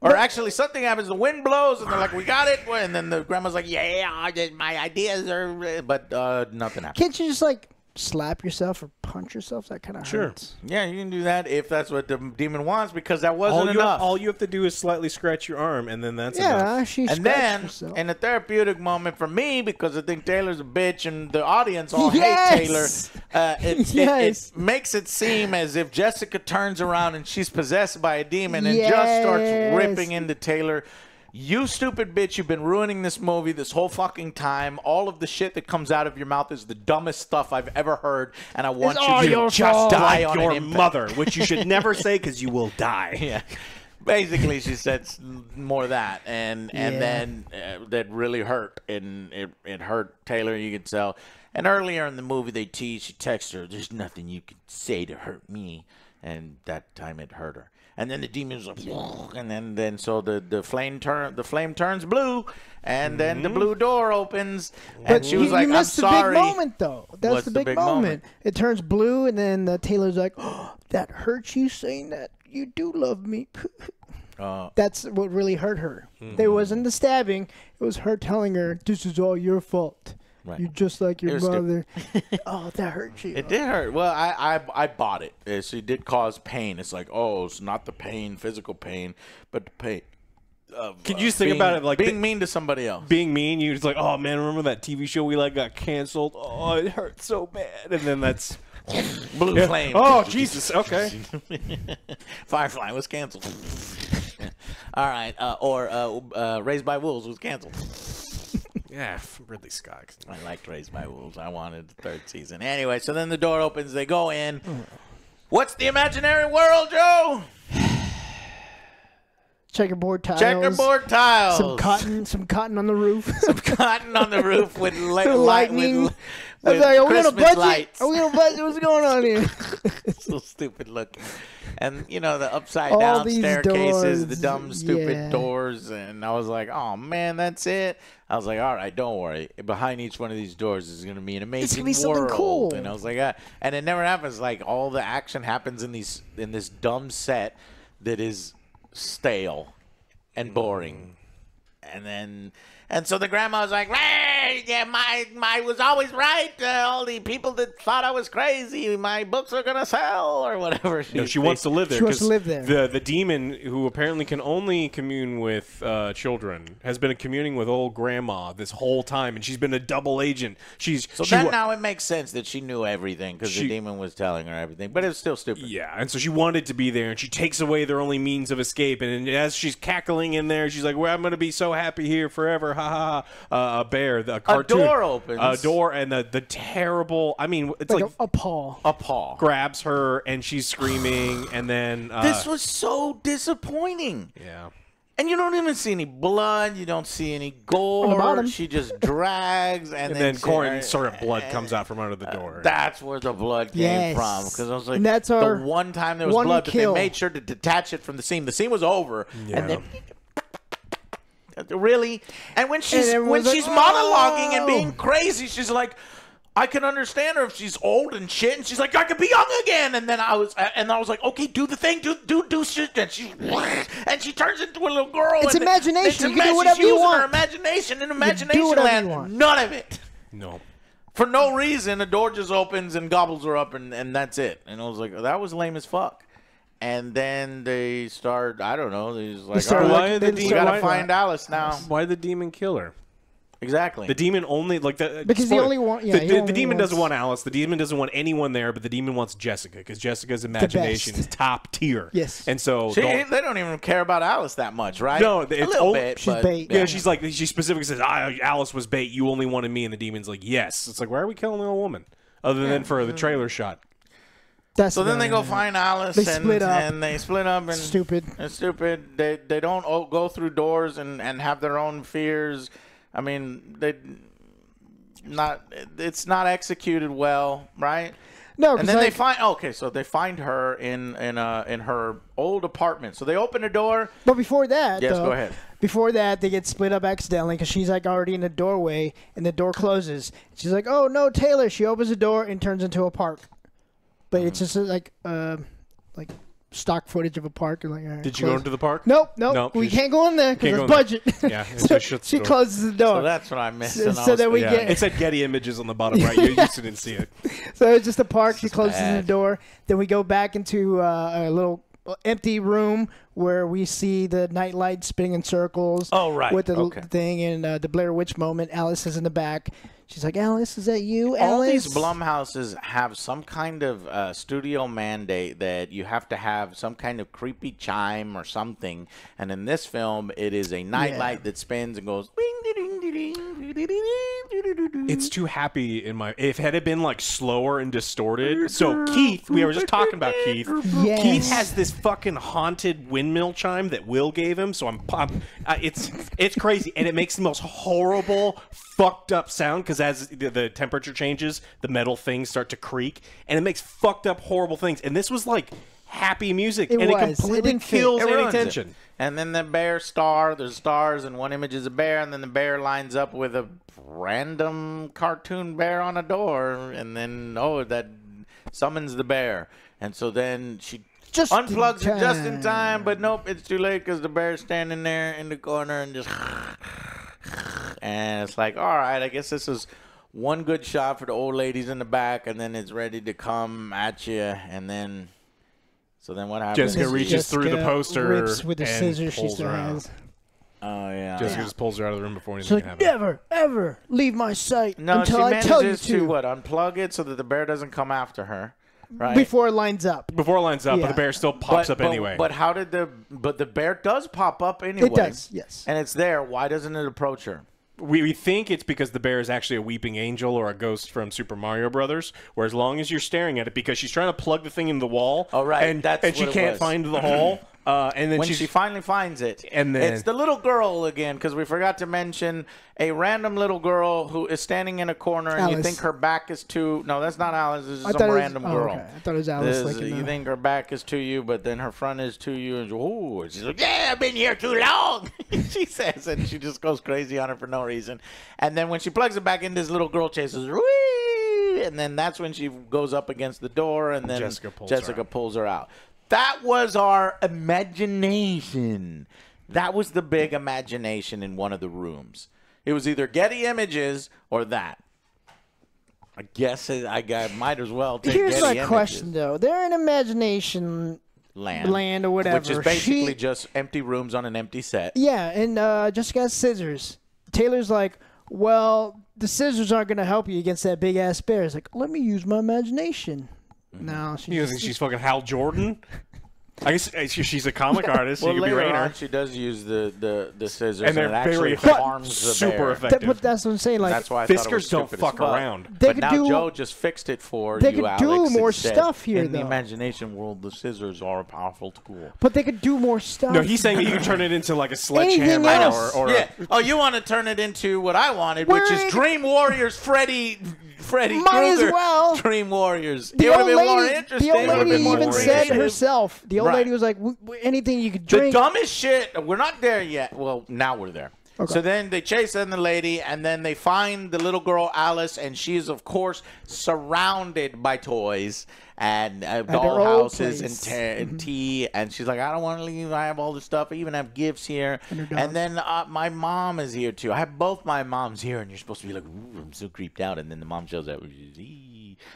Or actually, something happens. The wind blows, and they're like, "We got it." And then the grandma's like, "Yeah, my ideas are," but uh, nothing happens. Can't you just like slap yourself or punch yourself? That kind of Sure. hurts. Yeah, you can do that if that's what the demon wants, because that wasn't All you, enough. have, all you have to do is slightly scratch your arm, and then that's Yeah, enough. she and then, herself. in a therapeutic moment for me, because I think Taylor's a bitch and the audience all Yes! hate Taylor, uh, it, it- Yes. it, makes it seem as if Jessica turns around and she's possessed by a demon and just starts ripping into Taylor. You stupid bitch, you've been ruining this movie this whole fucking time. All of the shit that comes out of your mouth is the dumbest stuff I've ever heard, and I want It's you to just die Like on your mother, which you should never say because you will die. yeah. Basically, she said more of that, and and Yeah. then uh, that really hurt, and it it hurt Taylor. You could tell. And earlier in the movie, they tease. She texts her, "There's nothing you can say to hurt me," and that time it hurt her. And then the demon's like, and then then so the the flame turn the flame turns blue, and then the blue door opens, and But she you, was like, you "I'm missed the sorry." big moment, though. That's What's the the big, big moment. moment? It turns blue, and then the Taylor's like, oh, "That hurts you saying that you do love me." Uh, That's what really hurt her. Mm-hmm. It wasn't the stabbing; it was her telling her, "This is all your fault. Right. You're just like your It was mother." oh, that hurt you. It did hurt. Well, I I, I bought it. Uh, She did cause pain. It's like, oh, it's not the pain, physical pain, but the pain. Of, Could you just think being- about it like being the- mean to somebody else? Being mean, you're just like, oh man, remember that TV show we like got canceled? Oh, it hurt so bad. And then that's Blue flame. Oh Jesus, okay. Firefly was canceled. All right, uh, or uh, uh, Raised by Wolves was canceled. Yeah, Ridley Scott. I liked Raised by Wolves. I wanted the third season. Anyway, so then the door opens. They go in. What's the imaginary world, Joe? Checkerboard tiles. Checkerboard tiles. Some cotton. Some cotton on the roof. Some cotton on the roof with li- lightning. with, I was like, "Are we gonna Christmas budget? lights. Are we gonna budget? What's going on here?" It's so stupid looking. And you know the upside All down these staircases, the dumb stupid yeah. doors, and I was like, "Oh man, that's it." I was like, "All right, don't worry. Behind each one of these doors is going to be an amazing it's be something cool. And I was like, ah. "And it never happens. Like all the action happens in these in this dumb set that is stale and boring." And then, and so the grandma was like, "Right, yeah, my, my was always right. Uh, all the people that thought I was crazy, my books are gonna sell or whatever." No, she wants to live there. She wants to 'cause live there. The the demon who apparently can only commune with uh, children has been communing with old grandma this whole time, and she's been a double agent. She's So she then now it makes sense that she knew everything because the demon was telling her everything, but it's still stupid. Yeah, and so she wanted to be there, and she takes away their only means of escape. And as she's cackling in there, she's like, "Well, I'm going to be so happy here forever." Ha ha ha! Uh, a bear, the cartoon, door opens. a door, and the the terrible. I mean, it's like like, a, a paw. A paw. grabs her, and she's screaming, and then uh, This was so disappointing. yeah. And you don't even see any blood. You don't see any gore. She just drags, and, And then she- corn sort of blood comes out from under the Uh, door. That's where the blood came Yes. from. Because I was like, And that's the one time there was blood, kill. but they made sure to detach it from the scene. The scene was over, Yeah. and then really, and when she's when like, she's monologuing and "Oh." being crazy, she's like. I can understand her if she's old and shit, and she's like, "I could be young again." And then I was, uh, and I was like, "Okay, do the thing, do do do shit." And she, and she turns into a little girl. It's and imagination. It's You can do whatever she's you using her want. imagination in imagination you land. None of it no. for no reason, a door just opens and gobbles her up, and, and that's it. And I was like, that was lame as fuck. And then they start, I don't know, they like, start all Why right, the we demon- gotta why- find Alice now. Why the demon kill her? Exactly. The demon only like the uh, Because he spoiler- only want- yeah, the, he the, the demon wants- doesn't want Alice. The demon doesn't want anyone there, but the demon wants Jessica because Jessica's imagination is top tier. Yes. and so See, don't- they don't even care about Alice that much, right? No, a little only- bit. She's but, bait. yeah, she's like she specifically says, "Alice was bait. You only wanted me," and the demon's like, "Yes." It's like, why are we killing the old woman? Other than for the mm-hmm. trailer shot. That's So then they go find Alice, They and, split up. and they split up, and Stupid. It's stupid. They they don't o- go through doors and and have their own fears. I mean, they not. It's not executed well, right? No, And then they like, find okay, so they find her in in uh in her old apartment. So they open the door. but before that, Yes, though, go ahead. Before that, they get split up accidentally because she's like already in the doorway, and the door closes. She's like, "Oh no, Taylor!" She opens the door and turns into a park. But Mm-hmm. it's just uh, like uh, like stock footage of a park. And like, all right, Did you go close. into the park? Nope, nope. Nope, we she- can't go in there because can't of go in budget. Yeah, and so so she she door. closes the door. So that's what I missed. So- and I so was then we Yeah, get- it said Getty Images on the bottom right. You just didn't see it. So it's just a park. She is closes bad. the door. Then we go back into uh, a little empty room where we see the night nightlight spinning in circles. Oh, right. With the l- Okay. thing and uh, the Blair Witch moment. Alice is in the back. She's like, Alice, is that you, Alice? All these Blumhouses have some kind of uh, studio mandate that you have to have some kind of creepy chime or something. And in this film, it is a nightlight yeah. that spins and goes. It's too happy in my. If had it been like slower and distorted. So Keith, we were just talking about Keith. Yes. Keith has this fucking haunted windmill chime that Will gave him. So I'm, I'm uh, it's it's crazy, and it makes the most horrible fucked up sound because as the, the temperature changes, the metal things start to creak, and it makes fucked up, horrible things. And this was like happy music, It and was. it It completely didn't kills It any ruins it. And then the bear star, there's stars, and one image is a bear, and then the bear lines up with a random cartoon bear on a door, and then oh, that summons the bear, and so then she Just unplugs it just in time. time, but nope, it's too late because the bear's standing there in the corner and just, and it's like, all right, I guess this is. One good shot for the old ladies in the back, and then it's ready to come at you, and then, so then what happens? Jessica reaches through the poster rips with the and scissors she pulls still her out. has. Oh yeah. Jessica just pulls her out of the room before She's anything can like, happen. never, ever leave my sight No, until I tell you manages to. to what unplug it so that the bear doesn't come after her, right? Before it lines up. Before it lines up, but the bear still pops but, up but- anyway. But how did the but the bear does pop up anyway? It does, yes. And it's there. Why doesn't it approach her? we, we think it's because the bear is actually a weeping angel or a ghost from Super Mario Brothers. Where as long as you're staring at it, because she's trying to plug the thing in the wall, Oh, right, and, that's and she it can't was. find the hole, uh, and then When she finally finds it, And then- it's the little girl again because we forgot to mention a random little girl who is standing in a corner, and you think her back is to no, that's not Alice. This is I some thought it was- random oh, girl. okay. I thought it was Alice, This- like, in you the- think her back is to you, but then her front is to you, and oh, she's like, "Yeah, I've been here too long," she says, and she just goes crazy on her for no reason. And then when she plugs it back in, this little girl chases, Whee! and then that's when she goes up against the door, and then Jessica pulls her Jessica out. pulls her out. That was our imagination. That was the big imagination in one of the rooms. It was either Getty Images or that. I guess it, I got, might as well take Here's Getty my Images. question, though. They're in imagination Land. land or whatever. Which is basically She- just empty rooms on an empty set. Yeah, and uh, Jessica has scissors. Taylor's like, well, the scissors aren't going to help you against that big ass bear. It's like, let me use my imagination. Mm-hmm. No, she you just, think she's fucking Hal Jordan. I guess uh, she's a comic artist. Well, she could later Rayner. on, she does use the, the, the scissors, and they're it actually very effective, harms the super bear. effective. that, but that's what I'm saying. Like, That's why I thought it was don't fuck fuck. around. They but could now do- Joe just fixed it for They you, could do more stuff here, In the imagination world, the scissors are a powerful tool. but they could do more stuff. no, he's saying you can turn it into like a sledgehammer or, or yeah. a, Oh, you want to turn it into what I wanted, which is Dream Warriors, Freddy, Freddy Might as well. Dream Warriors. the it would old have been more lady, interesting. the old It would've lady been more even said herself. The old Right. lady was like, w- w- anything you could drink." The drink. dumbest shit. We're not there yet. Well, now we're there. So then they chase in the lady, and then they find the little girl Alice, and she is of course surrounded by toys and uh, her dollhouses and, place. ta- and tea. And she's like, "I don't want to leave. I have all this stuff. I even have gifts here." And. And then uh, my mom is here too. I have both my moms here, and you're supposed to be like, "Ooh, I'm so creeped out." And then the mom shows up.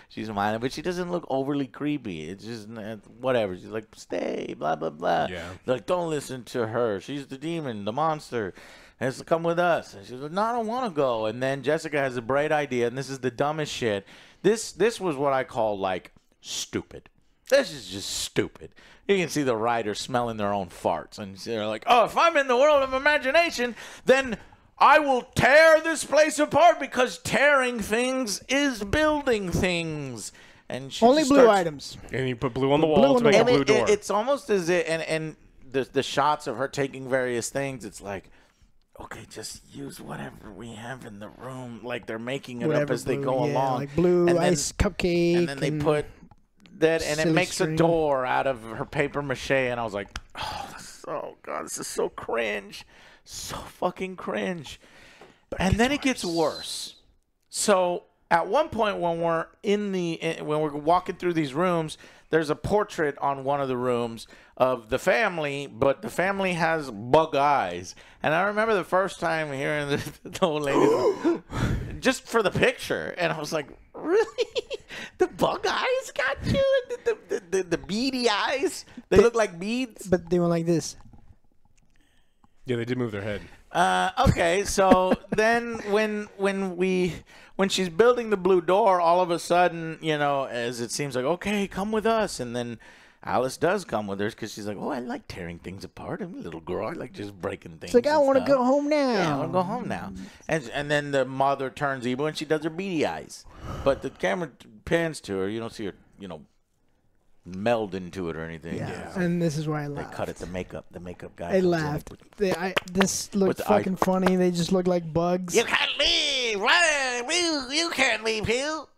She's smiling, but she doesn't look overly creepy. It's just uh, whatever. She's like, stay, blah blah blah. Yeah. Like, don't listen to her. She's the demon, the monster. Has to come with us. And she's like, no, I don't want to go. And then Jessica has a bright idea, and this is the dumbest shit. This this was what I call like stupid. This is just stupid. You can see the writers smelling their own farts, and they're like, "Oh, if I'm in the world of imagination, then I will tear this place apart because tearing things is building things." And she Only blue starts- items. And you put blue on the Blue wall on to make a blue it, door. it- it's almost as it, and and the the shots of her taking various things. It's like, okay, just use whatever we have in the room. Like they're making it up Whatever as they go yeah, along. like blue and then, ice cupcake. and then they and- put that, and it makes string. a door out of her paper mache. And I was like, oh, oh god, this is so cringe, so fucking cringe. and then it gets worse. So at one point when we're in the when we're walking through these rooms, there's a portrait on one of the rooms of the family, but the family has bug eyes. And I remember the first time hearing the, the old lady just for the picture, and I was like, really? The bug eyes got you? The, the, the, the, the beady eyes? They look like beads? But they went like this. yeah, they did move their head. Uh, okay, so then when when we when she's building the blue door, all of a sudden, you know, as it seems like, okay, come with us, and then Alice does come with her because she's like, oh, I like tearing things apart. I'm a little girl. I like just breaking things. It's like I want to go home now. Yeah, I want to go home now. And and then the mother turns evil and she does her beady eyes, but the camera pans to her. You don't see her, you know, meld into it or anything. Yeah. And this is why I laughed. They cut it. The makeup. The makeup guy. I comes in laughed. and They, I, this looked the eye- fucking funny. They just looked like bugs. You can't leave. Why? You, you can't leave, Hill.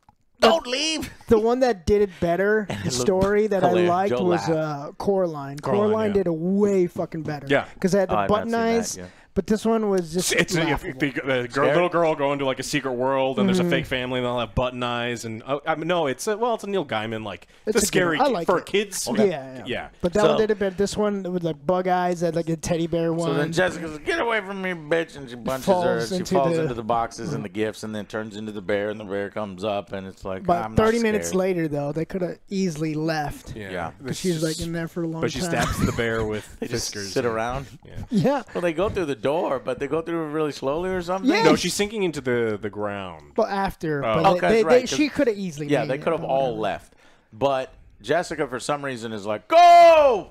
Don't leave. The one that did it better, the story that hilarious. I liked Joe was laughed. uh, Coraline. Coraline, Coraline yeah. did a way fucking better. Yeah. Because they had the Oh, button seen that, eyes, yeah. But this one was just It's a, if, laughable. if the, the girl, little girl going to like a secret world, and there's Mm-hmm. a fake family, and they'll have button eyes, and oh, I mean, no, it's a, well, it's a Neil Gaiman like it's, It's a a good scary. I like for it. kids. Yeah, yeah, yeah. But that So- one did it better. This one with like bug eyes, had like a teddy bear one. So then Jessica's like, "Get away from me, bitch!" And she punches Falls her. And she into falls the- into the boxes and the gifts, and then turns into the bear. And the bear comes up, and it's like, But I'm not 30 minutes later, though, they could have easily left. yeah, Yeah. It's She like in there for a long but she time. stabs the bear with They just sit around. Yeah. yeah. Well, they go through the door, but they go through it really slowly or something. Yeah. No, she's sinking into the the ground. Well, after. Oh. but Okay, they, they, that's right, they, 'cause- she could have easily Yeah, made they it, could have but all whatever. left, but Jessica, for some reason, is like, "Go!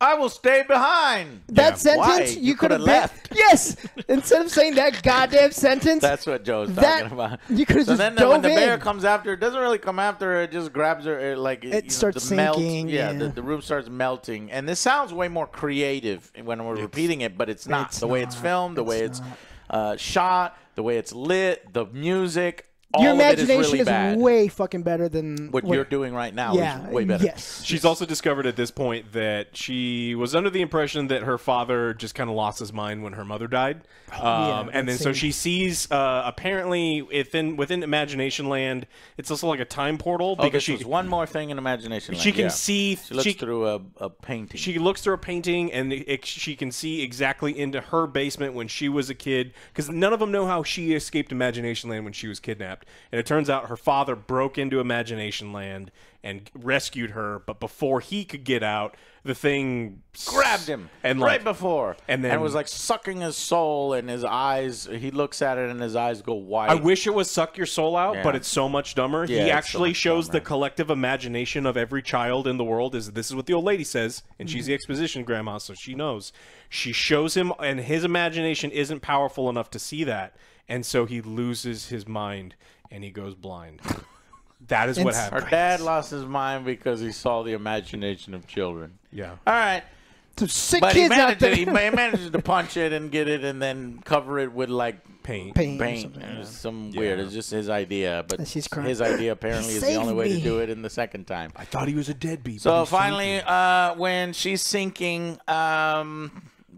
I will stay behind." That Yeah. sentence, Why? you, You could have coulda left. Yes! Instead of saying that goddamn sentence, That's what Joe's That- talking about. you could've so just then the- when dove the bear comes after, it doesn't really come after her. It just grabs her. It, like It you starts the melt- sinking, Yeah, The, yeah. the room starts melting, and this sounds way more creative when we're repeating it, but it's not. It's the way it's filmed, the way It's it's uh, shot, the way it's lit, the music. All your of it is imagination really is bad. way fucking better than what you're doing right now Yeah, is way better. yes. She's also discovered at this point that she was under the impression that her father just kind of lost his mind when her mother died, um, yeah, and then that so she sees uh, apparently within within Imagination Land, it's also like a time portal Oh, because this she one more thing in imagination. she can yeah. see She looks she, through a, a painting. she looks through a painting and it, it- she can see exactly into her basement when she was a kid because none of them know how she escaped Imagination Land when she was kidnapped. And it turns out her father broke into Imagination Land and rescued her, but before he could get out, the thing grabbed him and right like, before, and then- was like sucking his soul, and his eyes. He looks at it, and his eyes go wide. I wish it was suck your soul out, Yeah. but it's so much dumber. Yeah, he it's so actually shows dumber. the collective imagination of every child in the world. Is this is what the old lady says, and she's the mm-hmm. exposition grandma, so she knows. She shows him, and his imagination isn't powerful enough to see that, and so he loses his mind and he goes blind. That is what It's- Her dad lost his mind because he saw the imagination of children. Yeah. All right, Some sick but he kids out managed, there. he ma- manages to punch it and get it, and then cover it with like Paint. Paint. paint. something, It yeah. was some weird. It's just his idea, but And she's crying. his idea apparently is the only saved way to do it in the second time. I thought he was a deadbeat. So finally, uh, when she's sinking, um,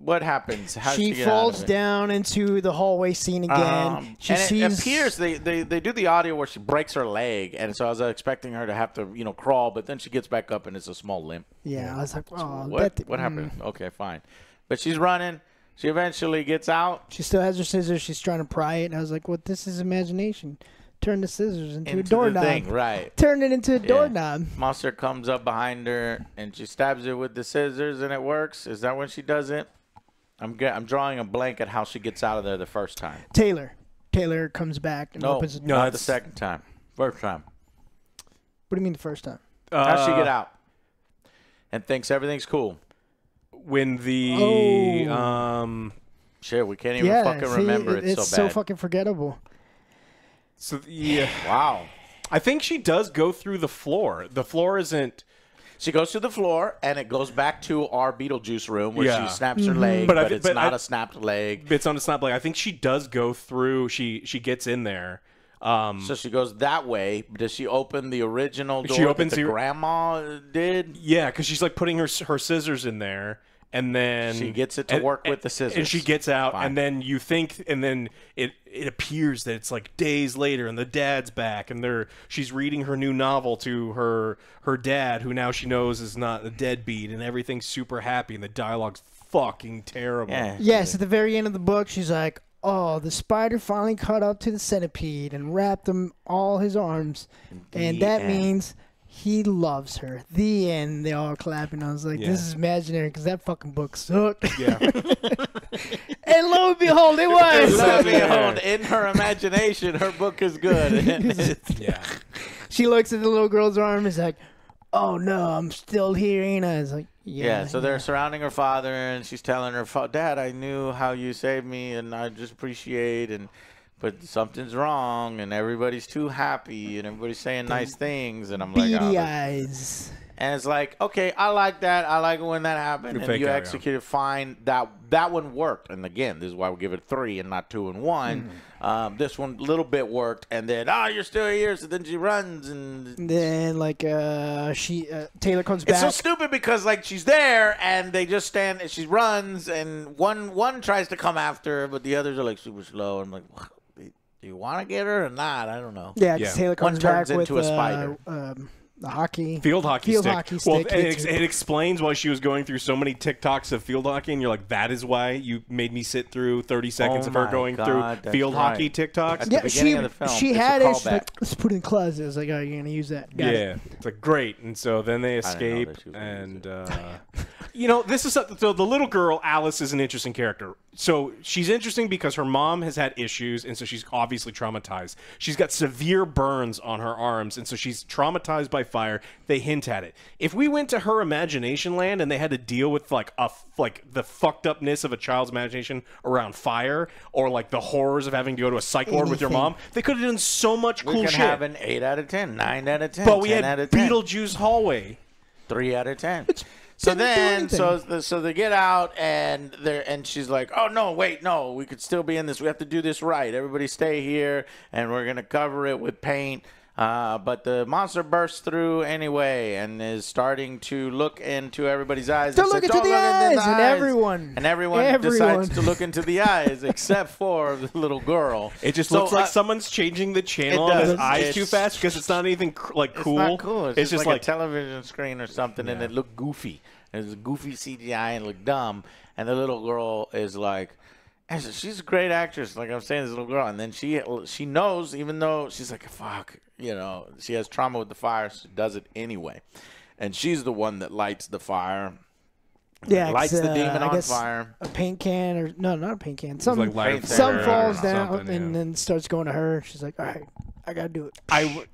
what happens? How she she get out of falls down into the hallway scene again. Um, she and sees it appears they, they, they do the audio where she breaks her leg, and so I was expecting her to have to you know crawl, but then she gets back up and it's a small limp. Yeah, I was like, oh, What what mm. happened? Okay, fine, but she's running. She eventually gets out. She still has her scissors. She's trying to pry it, and I was like, "What? this is imagination. turn the scissors into, a into the doorknob. thing, right? Turn it into a Yeah. doorknob. Monster comes up behind her and she stabs it with the scissors and it works. Is that when she does it? I'm get, I'm drawing a blank at how she gets out of there the first time. Taylor. Taylor comes back and No, opens. No, not the second time. First time. What do you mean the first time? How'd she Uh, get out? And thinks everything's cool. when the Oh. um Shit, we can't even yeah, fucking see, remember it- it, it's so bad. fucking forgettable. so yeah wow. I think she does go through the floor. The floor isn't She goes to the floor and it goes back to our Beetlejuice room where Yeah. she snaps Mm-hmm. her leg, But but, I it's but not I- a snapped leg. it's on a not leg. I think she does go through she she gets in there. Um So she goes that way. Does she open the original door She opens that the the- grandma did? yeah, cuz she's like putting her her scissors in there and then She gets it to and- work with the scissors and she gets out Fine. and then you think and then it it appears that it's like days later and the dad's back and they're she's reading her new novel to her her dad who now she knows is not a deadbeat and everything's super happy and the dialogue's fucking terrible. Yeah. Yes, at the very end of the book, she's like, "Oh, the spider finally caught up to the centipede and wrapped him all his arms, and that end. means he loves her." The end. They all clapping. I was like, Yeah. "This is imaginary," because that fucking book sucked. Yeah. and lo and behold, it was. Lo and behold, in her imagination, her book is good. yeah. she looks at the little girl's arm. and Is like, "Oh no, I'm still here, ain't I?" It's like, "Yeah." yeah, so they're surrounding her father, and she's telling her, "Dad, I knew how you saved me, and I just appreciate, and but something's wrong, and everybody's too happy, and everybody's saying nice things, and I'm like, oh, beady eyes. And it's like, okay, I like that. I like it when that happened, Good and fake you out, yeah. executed fine. That that one worked. And again, this is why we give it three and not two and one. Hmm. Um, this one little bit worked, and then oh, you're still here. So then she runs, and And then like uh, she uh, Taylor comes it's back. so stupid because like she's there, and they just stand, and she runs, and one one tries to come after her, but the others are like super slow. And I'm like, what? Do you want to get her or not? I don't know. Yeah, 'cause Yeah. Taylor One back turns with into a uh, spider. um, the hockey Field hockey field stick. hockey Well, stick. and it, hits ex- her. it explains why she was going through so many TikToks of field hockey, and you're like, that is why you made me sit through 30 seconds Oh of her going God, through field right. hockey TikToks. At the yeah, beginning she of the film, she it's a had it. She's like, let's put it in the closet. Like, oh, you're gonna use that? Got yeah, it. it's like great, and so then they escape, that she was gonna and uh, you know this is something- so the little girl Alice is an interesting character. So she's interesting because her mom has had issues, and so she's obviously traumatized. She's got severe burns on her arms, and so she's traumatized by fire. They hint at it. If we went to her imagination land and they had to deal with like a like the fucked upness of a child's imagination around fire, or like the horrors of having to go to a psych ward with your mom, they could have done so much We cool shit. have an eight out of ten, nine out of ten, but we 10 had out of 10. Beetlejuice hallway. three out of ten. So then, so anything. so they get out and they're and she's like, "Oh no, wait, no, we could still be in this. We have to do this right. Everybody stay here, and we're gonna cover it with paint." Uh, but the monster bursts through anyway and is starting to look into everybody's eyes. Don't and look into the look into eyes," and everyone- and everyone, everyone. decides to look into the eyes except for the little girl. It just So, looks like uh, someone's changing the channel it on his does. eyes It's- too fast because it's not anything cr- like cool. It's not cool. It's, It's, just, just like, like, a television screen or something, and it looked goofy. It was goofy CGI and looked dumb. And the little girl is like, and so she's a great actress. Like I'm saying, this little girl, and then she she knows, even though she's like, fuck, you know, she has trauma with the fire, she does it anyway. And she's the one that lights the fire, Yeah, lights 'cause, the uh, demon I on guess fire. A paint can or no, not a paint can. Some like light some falls down and yeah. then starts going to her. She's like, all right, I gotta do it. I, w-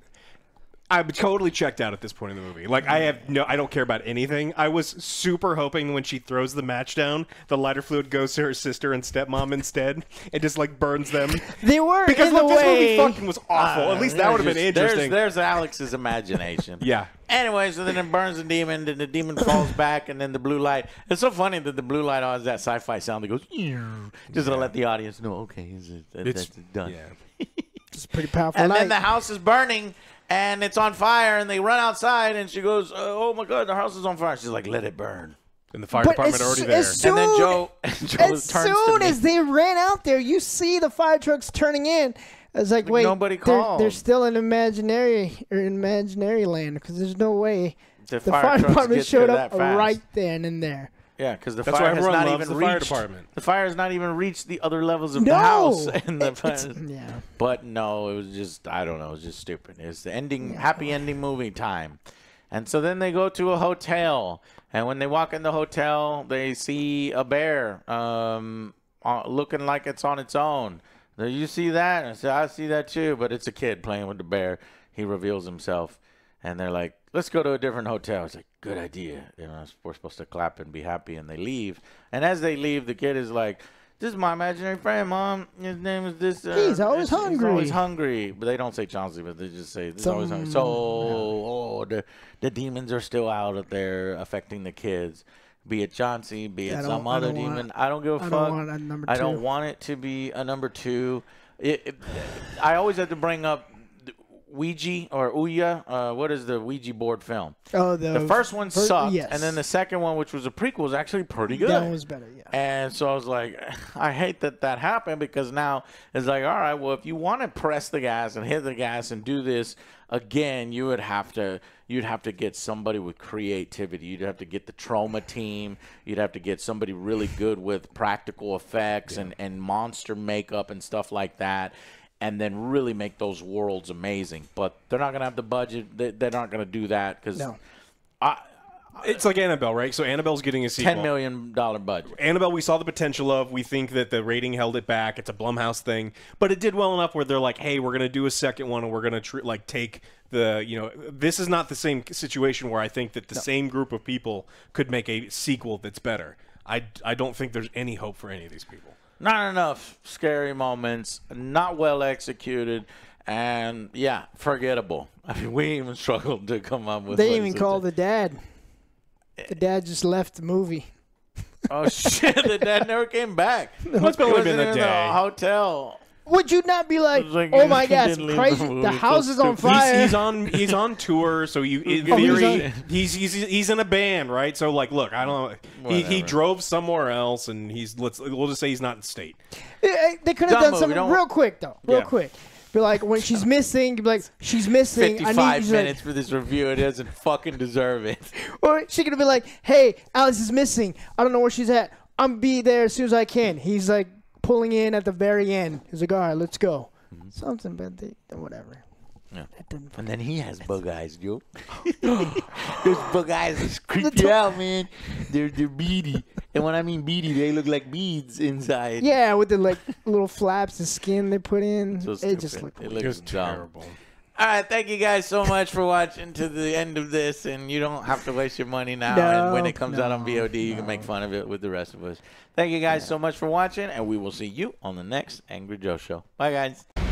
I'm totally checked out at this point in the movie. Like I have no, I don't care about anything. I was super hoping when she throws the match down, the lighter fluid goes to her sister and stepmom instead, and just like burns them. They were Because in look, the this way. movie fucking was awful. Uh, At least that would have been just- there's- interesting. There's, Alex's imagination. yeah. Anyway, so then it burns the demon, then the demon falls back, and then the blue light. It's so funny that the blue light has that sci-fi sound that goes, "Ew," just to let the audience know, okay, is it, that, It's done. Yeah. It's a pretty powerful And night. then the house is burning, and it's on fire, and they run outside, and she goes, uh, "Oh my God, the house is on fire!" She's like, "Let it burn." And the fire But department as- already there. as and then Soon- Joe, Joe as turns soon to as they ran out there, you see the fire trucks turning in. It's like, wait, nobody they're, called. they're still in imaginary or imaginary land because there's no way the the fire, fire, department showed up fast. right then and there. Yeah, because the That's fire has everyone not loves even the fire reached. department. The fire has not even reached the other levels of no, the house. And the it's- yeah. but no, it was just I don't know, it was just stupid. It's the ending, happy ending movie time. And so then they go to a hotel, and when they walk in the hotel, they see a bear, um, uh, looking like it's on its own. Do you see that? I said, I see that too, but it's a kid playing with the bear. He reveals himself, and they're like, "Let's go to a different hotel." It's like, "Good idea." You know, we're supposed to clap and be happy, and they leave. And as they leave, the kid is like. This is my imaginary friend, mom. His name is this. Uh, He's always this- He's always hungry. hungry, but they don't say Chauncey, but they just say this is always hungry. Some- So, oh, the the demons are still out there affecting the kids. Be it Chauncey, be it some other want- demon. I don't give a I fuck. don't want a number I don't want it to be a number two. It, it- I always have to bring up Ouija or Ouya. Uh, what is the Ouija board film? Oh, the, The first one fir- sucked, yes. and then the second one, which was a prequel, was actually pretty good. that one was better. Yeah. And so I was like, I hate that that happened because now it's like, all right, well, if you want to press the gas and hit the gas and do this again, you would have to you'd have to get somebody with creativity. You'd have to get the trauma team. You'd have to get somebody really good with practical effects and and monster makeup and stuff like that. And then really make those worlds amazing, but they're not gonna have the budget. They, they're not gonna do that because No. It's like Annabelle, right? So Annabelle's getting a sequel. ten million dollar budget. Annabelle, we saw the potential of. We think that the rating held it back. It's a Blumhouse thing, but it did well enough where they're like, "Hey, we're gonna do a second one, and we're gonna tr- like take the you know." This is not the same situation where I think that the same group of people could make a sequel that's better. I I don't think there's any hope for any of these people. Not enough scary moments, not well executed, and yeah, forgettable. I mean, we even struggled to come up with. They even called the dad. The dad just left the movie. Oh shit! The dad never came back. It's only Wasn't been a in the hotel. Would you not be like, like, oh my he God, it's didn't leave crazy. the The house is on stupid. He's, fire. he's on he's on tour, so you in Oh, he's theory on- he's, he's he's in a band, right? So like, look, I don't know. He, he drove somewhere else, and he's let's we'll just say he's not in state. Eh, eh, They could have done movie, something real quick though, real Yeah. quick. Be like when she's missing, be like she's missing. I need Fifty-five like- minutes for this review. It doesn't fucking deserve it. or she could be like, "Hey, Alice is missing. I don't know where she's at. I'm be there as soon as I can." He's like pulling in at the very end. He's like, "All right, let's go." Mm-hmm. Something, but they, whatever. Yeah. And then he has bug eyes, Joe. Those bug eyes just creep you out, man. They're they're beady, and when I mean beady, they look like beads inside. Yeah, with the like little flaps of skin they put in, So it just stupid. looked. It looks It's dumb. terrible. All right, thank you guys so much for watching to the end of this, and you don't have to waste your money now. and when it comes out on no, VOD, you can make fun of it with the rest of us. Thank you guys so much for watching, and we will see you on the next Angry Joe show. Bye, guys.